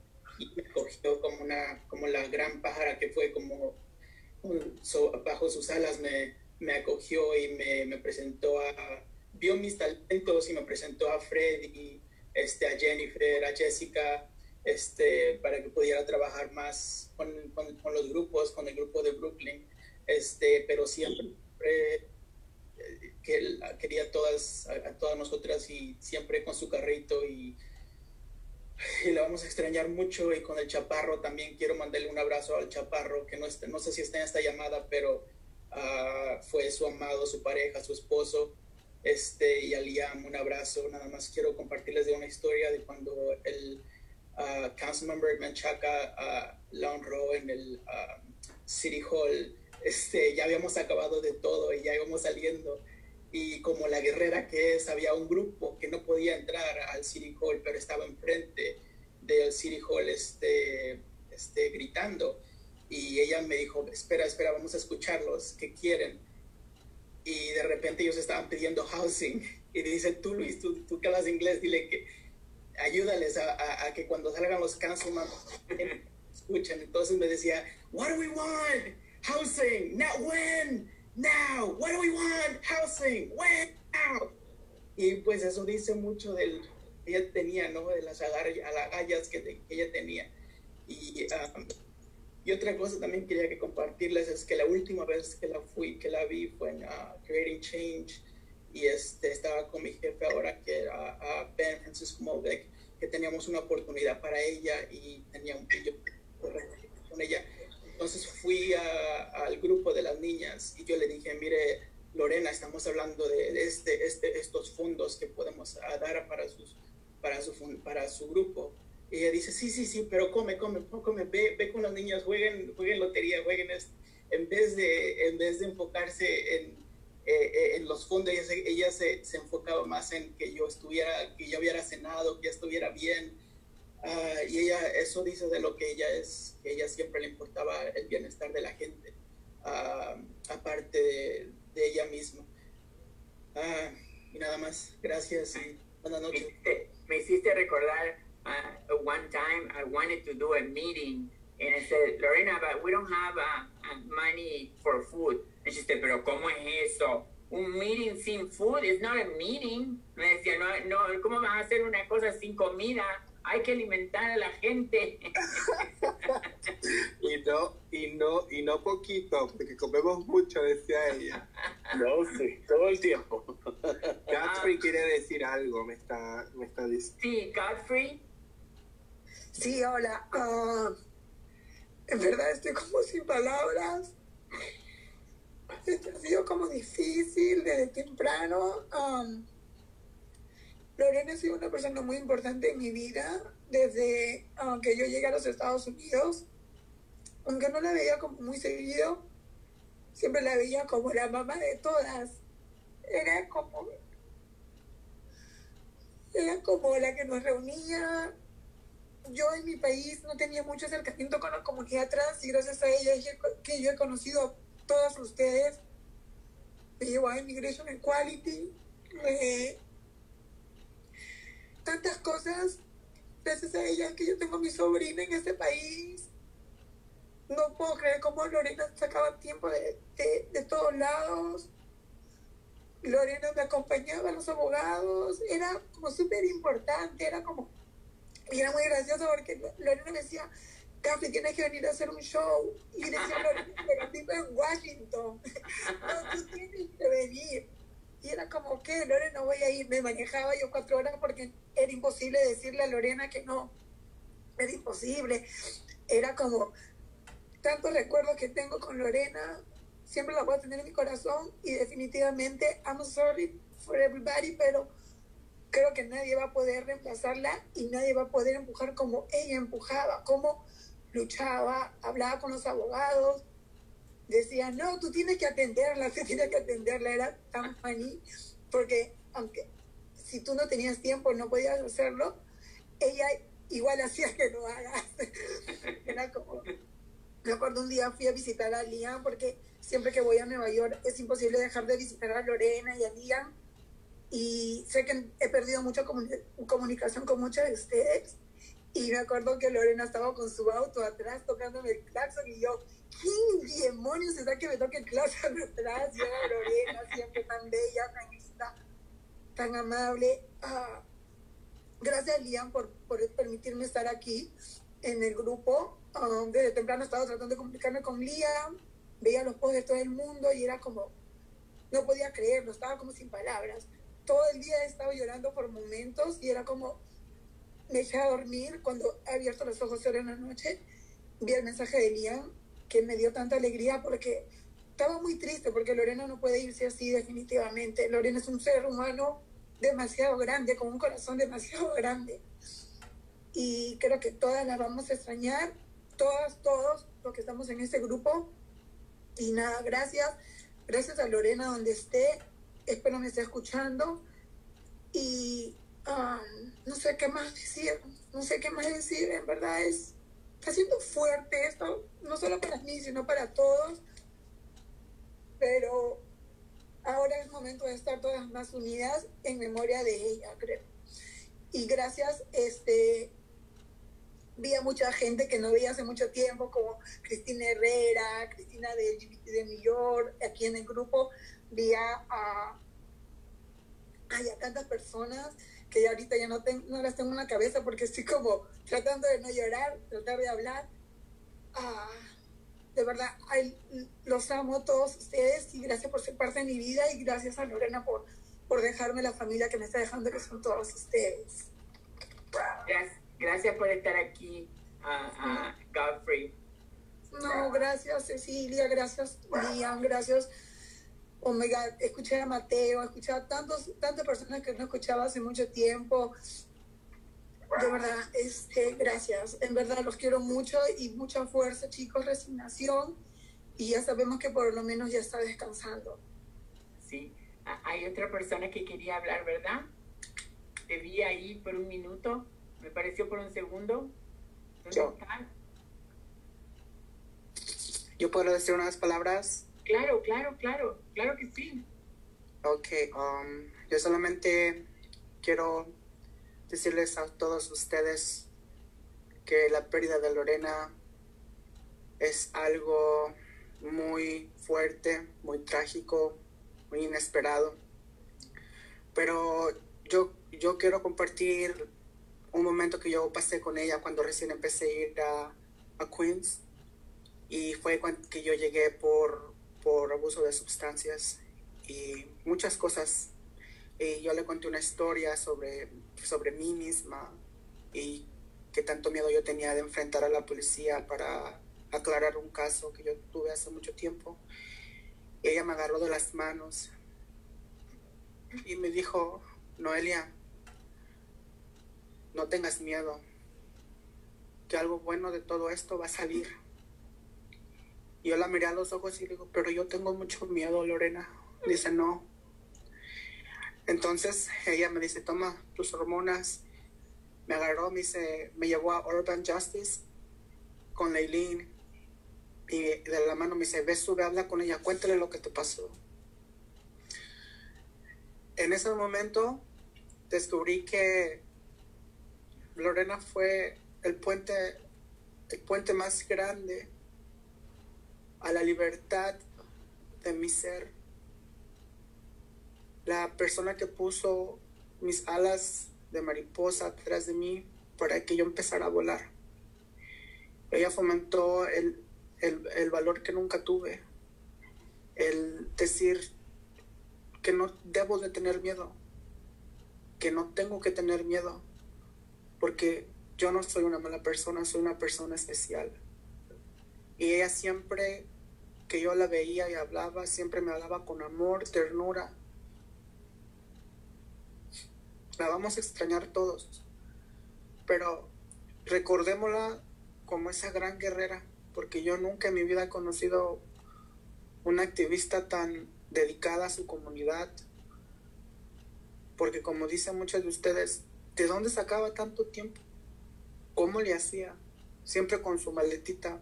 me cogió como, una, como la gran pájara que fue como bajo sus alas me, me acogió y me, me presentó a, vio mis talentos y me presentó a Fred y este, a Jennifer, a Jessica, este, para que pudiera trabajar más con, con, los grupos, con el grupo de Brooklyn, este, pero siempre eh, que quería todas, a, todas nosotras y siempre con su carrito y, y la vamos a extrañar mucho y con el Chaparro también quiero mandarle un abrazo al Chaparro, que no, está, no sé si está en esta llamada, pero uh, fue su amado, su pareja, su esposo este, y a Liam un abrazo. Nada más quiero compartirles de una historia de cuando el uh, councilmember Menchaca uh, la honró en el City Hall. Este, ya habíamos acabado de todo y ya íbamos saliendo. Y como la guerrera que es, había un grupo que no podía entrar al City Hall, pero estaba enfrente del City Hall este, este, gritando. Y ella me dijo, espera, espera, vamos a escucharlos, ¿qué quieren? Y de repente ellos estaban pidiendo housing. Y dice, tú Luis, tú, tú que hablas inglés, dile que ayúdales a, a, a que cuando salgan los councilman escuchen. Entonces me decía, what do we want? Housing, now when? Now, what do we want? Housing, when? Now. Y pues eso dice mucho del que ella tenía, ¿no? De las agallas que, que ella tenía. Y, um, y otra cosa también quería que compartirles es que la última vez que la fui, que la vi fue en uh, Creating Change y este, estaba con mi jefe ahora que era uh, Ben Francisco Molbeck, que teníamos una oportunidad para ella y tenía un pillo con ella. Entonces fui a, al grupo de las niñas y yo le dije, mire, Lorena, estamos hablando de, este, este, estos fondos que podemos uh, dar para, sus, para, su, para su grupo. Y ella dice, sí, sí, sí, pero come, come, come, ve, ve con las niñas, jueguen, jueguen lotería, jueguen esto. En vez de, en vez de enfocarse en, eh, eh, en los fondos, ella, se, ella se, se, enfocaba más en que yo estuviera, que yo hubiera cenado, que ya estuviera bien. Uh, y ella, eso dice de lo que ella es, que ella siempre le importaba el bienestar de la gente, uh, aparte de, de, ella misma. Uh, y nada más, gracias y buenas noches. Me, me hiciste recordar one time I wanted to do a meeting and I said, Lorena, but we don't have uh, money for food. And she said, pero ¿cómo es eso? Un meeting sin food is not a meeting. Me decía, no, no, ¿cómo vas a hacer una cosa sin comida? Hay que alimentar a la gente. y no, y no, y no poquito, porque comemos mucho, decía ella. No, sí, todo el tiempo. Godfrey quiere decir algo, me está, me está diciendo. Sí, Godfrey. Sí, hola. Uh, en verdad estoy como sin palabras. Esto ha sido como difícil desde temprano. Um, Lorena ha sido una persona muy importante en mi vida desde uh, que yo llegué a los Estados Unidos. Aunque no la veía como muy seguido, siempre la veía como la mamá de todas. Era como, era como la que nos reunía. Yo en mi país no tenía mucho acercamiento con la comunidad trans y gracias a ella que yo he conocido todas ustedes. Me llevó a Immigration Equality. Eh, tantas cosas. Gracias a ella que yo tengo mi sobrina en este país. No puedo creer cómo Lorena sacaba tiempo de, de, de todos lados. Lorena me acompañaba a los abogados. Era como súper importante. Era como... Y era muy gracioso porque Lorena me decía, Café, tienes que venir a hacer un show. Y decía Lorena, pero vivo en Washington. No, tú tienes que venir. Y era como que, Lorena, no voy a ir. Me manejaba yo cuatro horas porque era imposible decirle a Lorena que no. Era imposible. Era como tantos recuerdos que tengo con Lorena. Siempre la voy a tener en mi corazón. Y definitivamente, I'm sorry for everybody, pero creo que nadie va a poder reemplazarla y nadie va a poder empujar como ella empujaba, como luchaba, hablaba con los abogados, decía, no, tú tienes que atenderla, tú tienes que atenderla, era tan funny, porque aunque si tú no tenías tiempo no podías hacerlo, ella igual hacía que lo hagas. era como, me acuerdo un día fui a visitar a Liam, porque siempre que voy a Nueva York es imposible dejar de visitar a Lorena y a Liam, y sé que he perdido mucha comuni- comunicación con muchos de ustedes, y me acuerdo que Lorena estaba con su auto atrás tocándome el claxon y yo, ¿quién demonios está que me toque claxon atrás? Y era Lorena, siempre tan bella, tan linda, tan amable. Ah, gracias, Liam, por, por permitirme estar aquí en el grupo. Ah, desde temprano estaba tratando de comunicarme con Liam, veía los posts de todo el mundo y era como, no podía creerlo, estaba como sin palabras. Todo el día he estado llorando por momentos y era como, me eché a dormir cuando he abierto los ojos ahora en la noche, vi el mensaje de Liam que me dio tanta alegría porque estaba muy triste porque Lorena no puede irse así definitivamente. Lorena es un ser humano demasiado grande, con un corazón demasiado grande. Y creo que todas la vamos a extrañar, todas, todos los que estamos en este grupo. Y nada, gracias. Gracias a Lorena donde esté. Espero me esté escuchando. Y um, no sé qué más decir, no sé qué más decir, en verdad es, está siendo fuerte esto, no solo para mí, sino para todos, pero ahora es momento de estar todas más unidas en memoria de ella, creo. Y gracias, este, vi a mucha gente que no veía hace mucho tiempo, como Cristina Herrera, Cristina de de New York, aquí en el grupo, vi a, a, a tantas personas que ya ahorita ya no, tengo, no las tengo en la cabeza porque estoy como tratando de no llorar, tratar de hablar. Ah, de verdad, ay, los amo a todos ustedes y gracias por ser parte de mi vida y gracias a Lorena por, por dejarme la familia que me está dejando, que son todos ustedes. Gracias, gracias por estar aquí, uh, Godfrey. No, gracias Cecilia, gracias Liam, gracias Omega. Escuché a Mateo, escuché a tantos, tantas personas que no escuchaba hace mucho tiempo. De verdad, este, gracias. En verdad los quiero mucho y mucha fuerza, chicos, resignación. Y ya sabemos que por lo menos ya está descansando. Sí, hay otra persona que quería hablar, ¿verdad? Te vi ahí por un minuto, me pareció por un segundo. Yo. ¿Yo puedo decir unas palabras? Claro, claro, claro, claro que sí. Ok, um, yo solamente quiero decirles a todos ustedes que la pérdida de Lorena es algo muy fuerte, muy trágico, muy inesperado. Pero yo, yo quiero compartir un momento que yo pasé con ella cuando recién empecé a ir a, a Queens. Y fue cuando que yo llegué por, por abuso de sustancias y muchas cosas. Y yo le conté una historia sobre, sobre mí misma y qué tanto miedo yo tenía de enfrentar a la policía para aclarar un caso que yo tuve hace mucho tiempo. ella me agarró de las manos y me dijo, Noelia, no tengas miedo, que algo bueno de todo esto va a salir. Yo la miré a los ojos y digo, pero yo tengo mucho miedo, Lorena. Dice, no. Entonces ella me dice, toma tus hormonas. Me agarró, me, dice, me llevó a Urban Justice con Leilín. Y de la mano me dice, ve, sube, habla con ella, cuéntale lo que te pasó. En ese momento descubrí que Lorena fue el puente, el puente más grande a la libertad de mi ser. La persona que puso mis alas de mariposa atrás de mí para que yo empezara a volar. Ella fomentó el, el, el valor que nunca tuve, el decir que no debo de tener miedo, que no tengo que tener miedo, porque yo no soy una mala persona, soy una persona especial. Y ella siempre que yo la veía y hablaba, siempre me hablaba con amor, ternura. La vamos a extrañar todos, pero recordémosla como esa gran guerrera, porque yo nunca en mi vida he conocido una activista tan dedicada a su comunidad, porque como dicen muchos de ustedes, ¿de dónde sacaba tanto tiempo? ¿Cómo le hacía? Siempre con su maletita.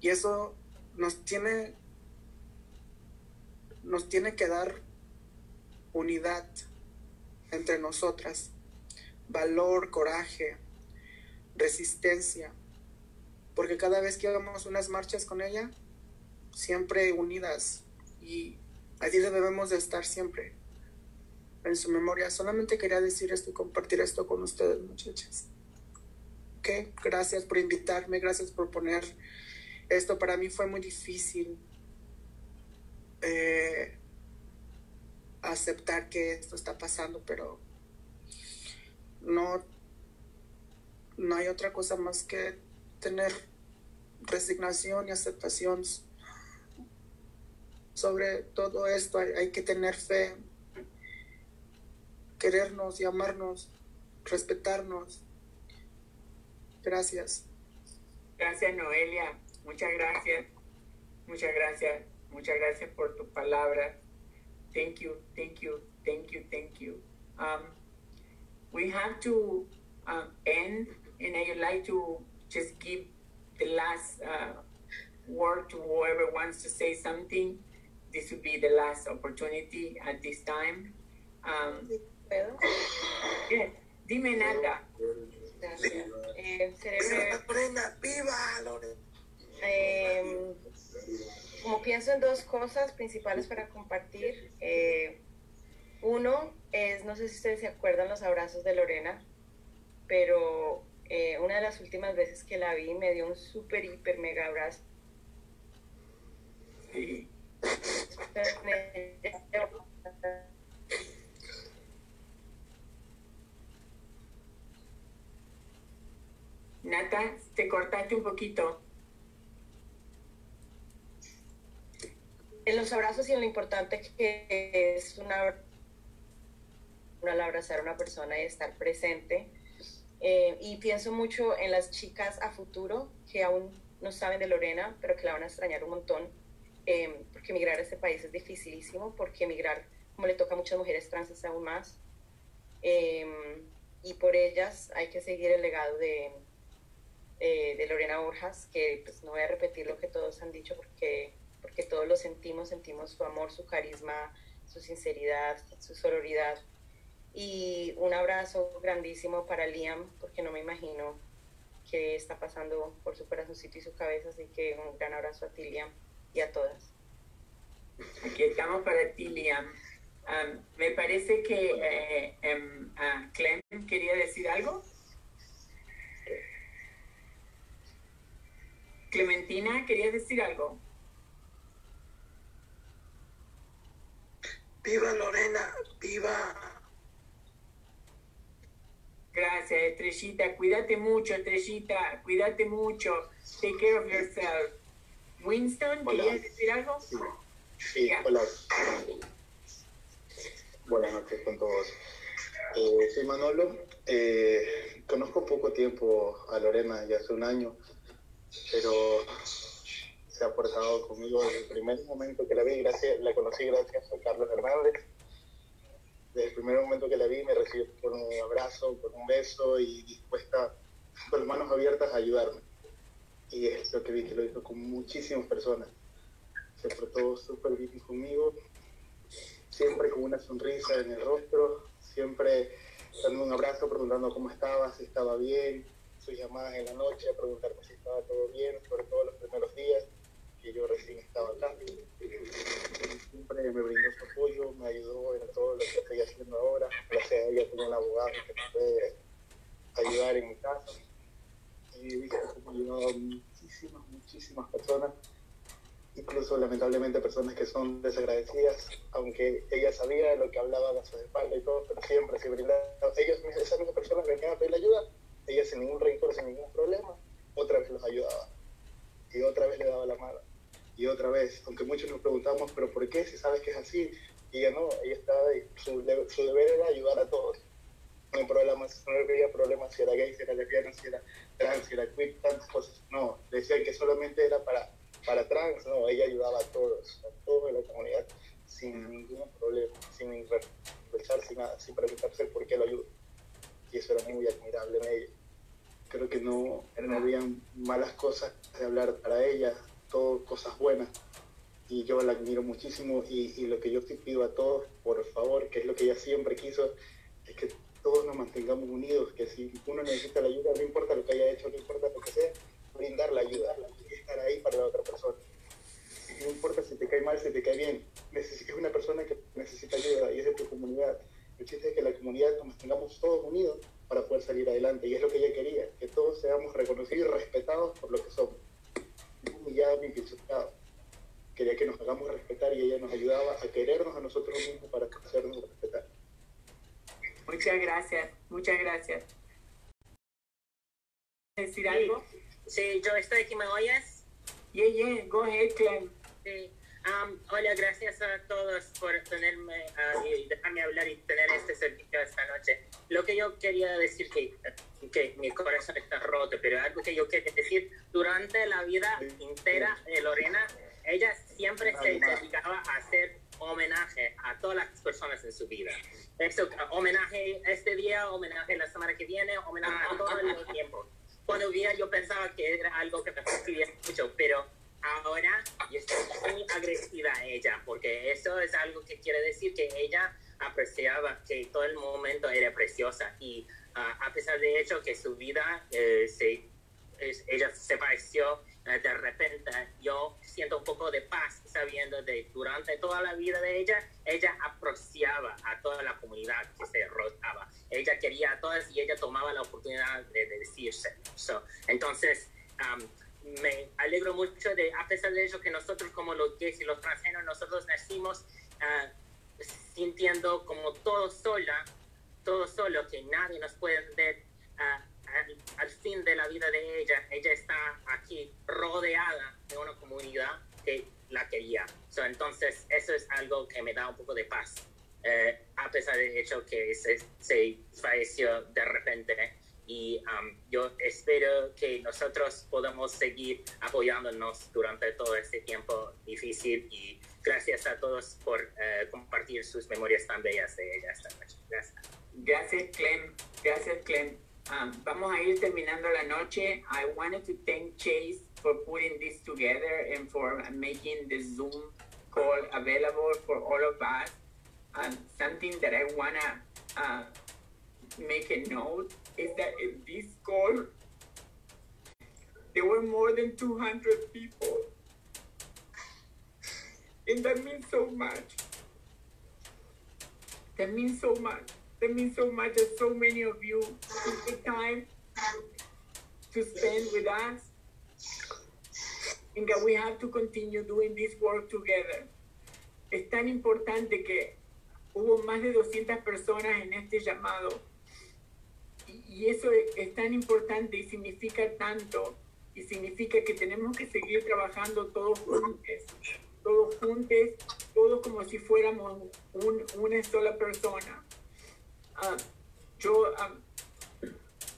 Y eso nos tiene, nos tiene que dar unidad entre nosotras, valor, coraje, resistencia, porque cada vez que hagamos unas marchas con ella, siempre unidas y allí debemos de estar siempre en su memoria. Solamente quería decir esto y compartir esto con ustedes, muchachas. Gracias por invitarme, gracias por poner esto. Para mí fue muy difícil eh, aceptar que esto está pasando, pero no, no hay otra cosa más que tener resignación y aceptación sobre todo esto. Hay, hay que tener fe, querernos y amarnos, respetarnos. Gracias. Gracias, Noelia. Muchas gracias. Muchas gracias. Muchas gracias por tus palabras. Thank you, thank you, thank you, thank you. um, we have to uh, end, and I would like to just give the last uh, word to whoever wants to say something. This would be the last opportunity at this time. Um, yeah, dime nada. Gracias. Eh, seré breve. ¡Viva Lorena! Eh, como pienso en dos cosas principales para compartir. eh, uno es, no sé si ustedes se acuerdan los abrazos de Lorena, pero eh, una de las últimas veces que la vi me dio un súper, hiper, mega abrazo. Nata, te cortaste un poquito. En los abrazos y en lo importante que es una, al abrazar a una persona y estar presente. Eh, y pienso mucho en las chicas a futuro que aún no saben de Lorena, pero que la van a extrañar un montón, eh, porque emigrar a este país es dificilísimo, porque emigrar, como le toca a muchas mujeres trans, es aún más. Eh, y por ellas hay que seguir el legado de, eh, de Lorena Borjas, que pues no voy a repetir lo que todos han dicho porque, porque todos lo sentimos, sentimos su amor, su carisma, su sinceridad, su sororidad. Y un abrazo grandísimo para Liam, porque no me imagino qué está pasando por su corazoncito y su cabeza, así que un gran abrazo a ti, Liam, y a todas. Aquí estamos para ti, Liam. Me parece que eh, em, ah, Clem quería decir algo. Clementina, ¿querías decir algo? ¡Viva Lorena! ¡Viva! Gracias, Estrellita. Cuídate mucho, Estrellita. Cuídate mucho. Take care of yourself. Winston, ¿querías decir algo? Sí, hola. Buenas noches con todos. Eh, soy Manolo. Eh, conozco poco tiempo a Lorena, ya hace un año, pero se ha portado conmigo desde el primer momento que la vi. Gracias, la conocí gracias a Carlos Hernández. Desde el primer momento que la vi me recibió con un abrazo, con un beso y dispuesta, con manos abiertas a ayudarme. Y es lo que vi que lo hizo con muchísimas personas. Se portó súper bien conmigo, siempre con una sonrisa en el rostro, siempre dando un abrazo, preguntando cómo estaba, si estaba bien, sus llamadas en la noche, a preguntarme si estaba todo bien, sobre todo los primeros días que yo recién estaba acá. Siempre me brindó su apoyo, me ayudó en todo lo que estoy haciendo ahora. Gracias a ella tengo un abogado que me puede ayudar en mi caso. Y he visto cómo ha ayudado a muchísimas, muchísimas personas incluso lamentablemente personas que son desagradecidas, aunque ella sabía lo que hablaba a su espalda y todo, pero siempre se brindaba. Ellos, esas mismas personas venían a pedir ayuda, ella sin ningún rencor, sin ningún problema, otra vez los ayudaba. Y otra vez le daba la mano. Y otra vez, aunque muchos nos preguntamos, pero ¿por qué? Si sabes que es así. Y ella no, ella estaba, su, su deber era ayudar a todos. No hay problemas, no había problemas si era gay, si era lesbiana, si era trans, si era queer, tantas cosas. No, decían que solamente era para para trans, no, ella ayudaba a todos, a toda la comunidad, sin ningún problema, sin reprochar, sin nada, sin preguntarse por qué lo ayuda. Y eso era muy admirable en ella. Creo que no, no habían malas cosas de hablar para ella, todo cosas buenas. Y yo la admiro muchísimo y, y lo que yo te pido a todos, por favor, que es lo que ella siempre quiso, es que todos nos mantengamos unidos, que si uno necesita la ayuda, no importa lo que haya hecho, no importa lo que sea, brindar la ayuda estar ahí para la otra persona. No importa si te cae mal, si te cae bien, es una persona que necesita ayuda y es de tu comunidad. El chiste es que la comunidad nos mantengamos todos unidos para poder salir adelante y es lo que ella quería, que todos seamos reconocidos y respetados por lo que somos. Humillados ni pisoteados. Quería que nos hagamos respetar y ella nos ayudaba a querernos a nosotros mismos para hacernos respetar. Muchas gracias, muchas gracias. ¿Decir algo? Sí, yo estoy aquí, ¿me oyes? Yeah, yeah, go ahead, Clem. Sí. Um, hola, gracias a todos por tenerme uh, y dejarme hablar y tener este servicio esta noche. Lo que yo quería decir que, que mi corazón está roto, pero algo que yo quería decir, durante la vida entera de Lorena, ella siempre se dedicaba a ser homenaje a todas las personas en su vida. Eso, homenaje este día, homenaje la semana que viene, homenaje a todo el tiempo. Cuando vivía yo pensaba que era algo que me fastidiaba mucho, pero ahora yo estoy muy agresiva a ella, porque eso es algo que quiere decir que ella apreciaba que todo el momento era preciosa y ah, a pesar de hecho que su vida eh, se, es- ella se pareció eh, de repente, yo siento un poco de paz sabiendo de durante toda la vida de ella, ella apreciaba a toda la comunidad que se rodeaba. Ella quería a todas y ella tomaba la oportunidad de, de decirse. So, entonces, um, me alegro mucho de, a pesar de eso, que nosotros como los gays y los transgéneros, nosotros nacimos ah, sintiendo como todo sola, todo solo, que nadie nos puede ver ah, al, al fin de la vida de ella. Ella está aquí rodeada de una comunidad que la quería. So, entonces, eso es algo que me da un poco de paz. eh, a pesar del hecho que se, se falleció de repente. Y um, yo espero que nosotros podamos seguir apoyándonos durante todo este tiempo difícil y gracias a todos por eh, compartir sus memorias tan bellas de ella esta noche. Gracias. Gracias, Clem. Gracias, Clem. Um, vamos a ir terminando la noche. I wanted to thank Chase for putting this together and for making the Zoom call available for all of us. Um, something that I want to uh, make a note is that in this call, there were more than 200 people. And that means so much. That means so much. That means so much that so many of you took the time to spend with us and that we have to continue doing this work together. Es tan importante que hubo más de 200 personas en este llamado y, eso es, tan importante y significa tanto y significa que tenemos que seguir trabajando todos juntos, todos juntos, todos como si fuéramos un- una sola persona. Ah, yo ah,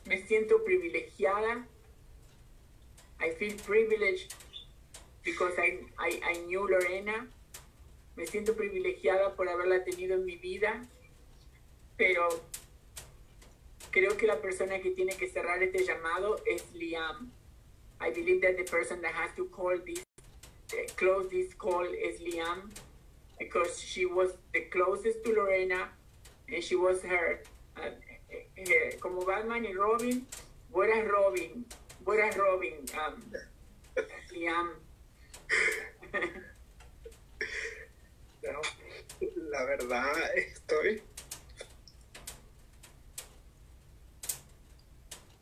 me siento privilegiada. I feel privileged because I, I, I knew Lorena. Me siento privilegiada por haberla tenido en mi vida, pero creo que la persona que tiene que cerrar este llamado es Liam. I believe that the person that has to call this, eh, close this call is Liam, because she was the closest to Lorena, and she was her, uh, eh, eh, como Batman y Robin, a Robin, a Robin, um, Liam. La verdad estoy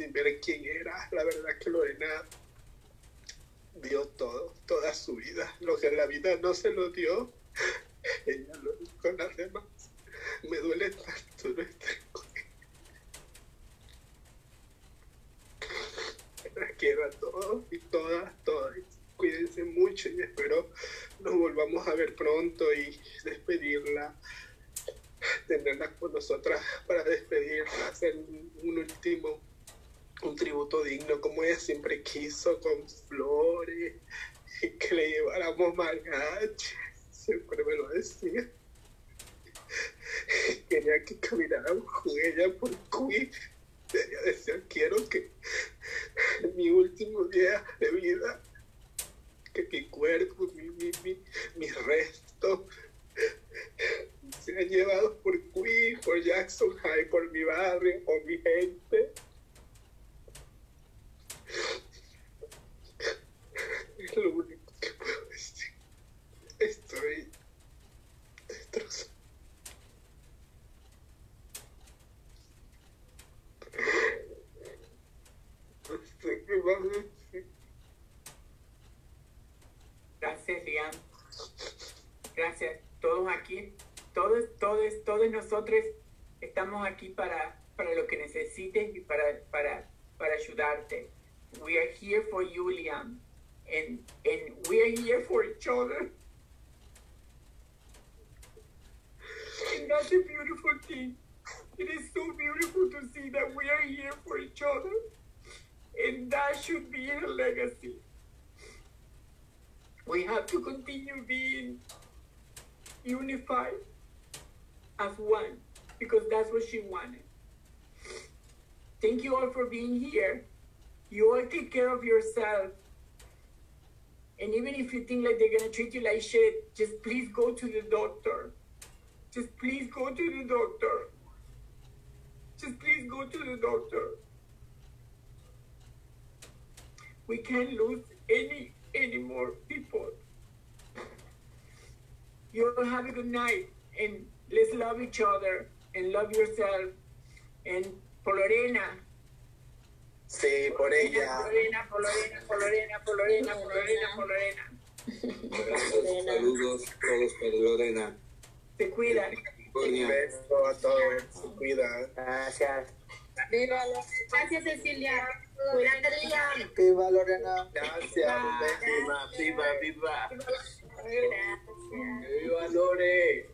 sin, ver quién era. La verdad que Lorena dio todo, toda su vida. Lo que la vida no se lo dio, ella lo dio con las demás. Me duele tanto no ella. Las quiero a todos y todas, todas. Cuídense mucho y espero nos volvamos a ver pronto y despedirla, tenerla con nosotras para despedirla, hacer un último, un tributo digno como ella siempre quiso, con flores, y que le lleváramos mariachi, siempre me lo decía. Quería que camináramos con ella por Queen. Ella decía, quiero que en mi último día de vida que mi cuerpo, mi, mi, mi, mis restos sean llevados por Queen, por Jackson High, por mi barrio, por mi being here. You all take care of yourself. And even if you think like they're gonna treat you like shit, just please go to the doctor. Just please go to the doctor. Just please go to the doctor. We can't lose any any more people. You all have a good night and let's love each other and love yourself. And por Lorena. Sí, por ella. Por Lorena, por Lorena, por Lorena, por Lorena, por Lorena, por Lorena. Saludos todos por Lorena. Se cuidan. Un beso a todos. Se cuidan. Gracias. Viva la- Gracias, Cecilia. Cuídate, Liam. Viva Lorena. Gracias. Viva, viva, viva. Gracias. Viva Lore.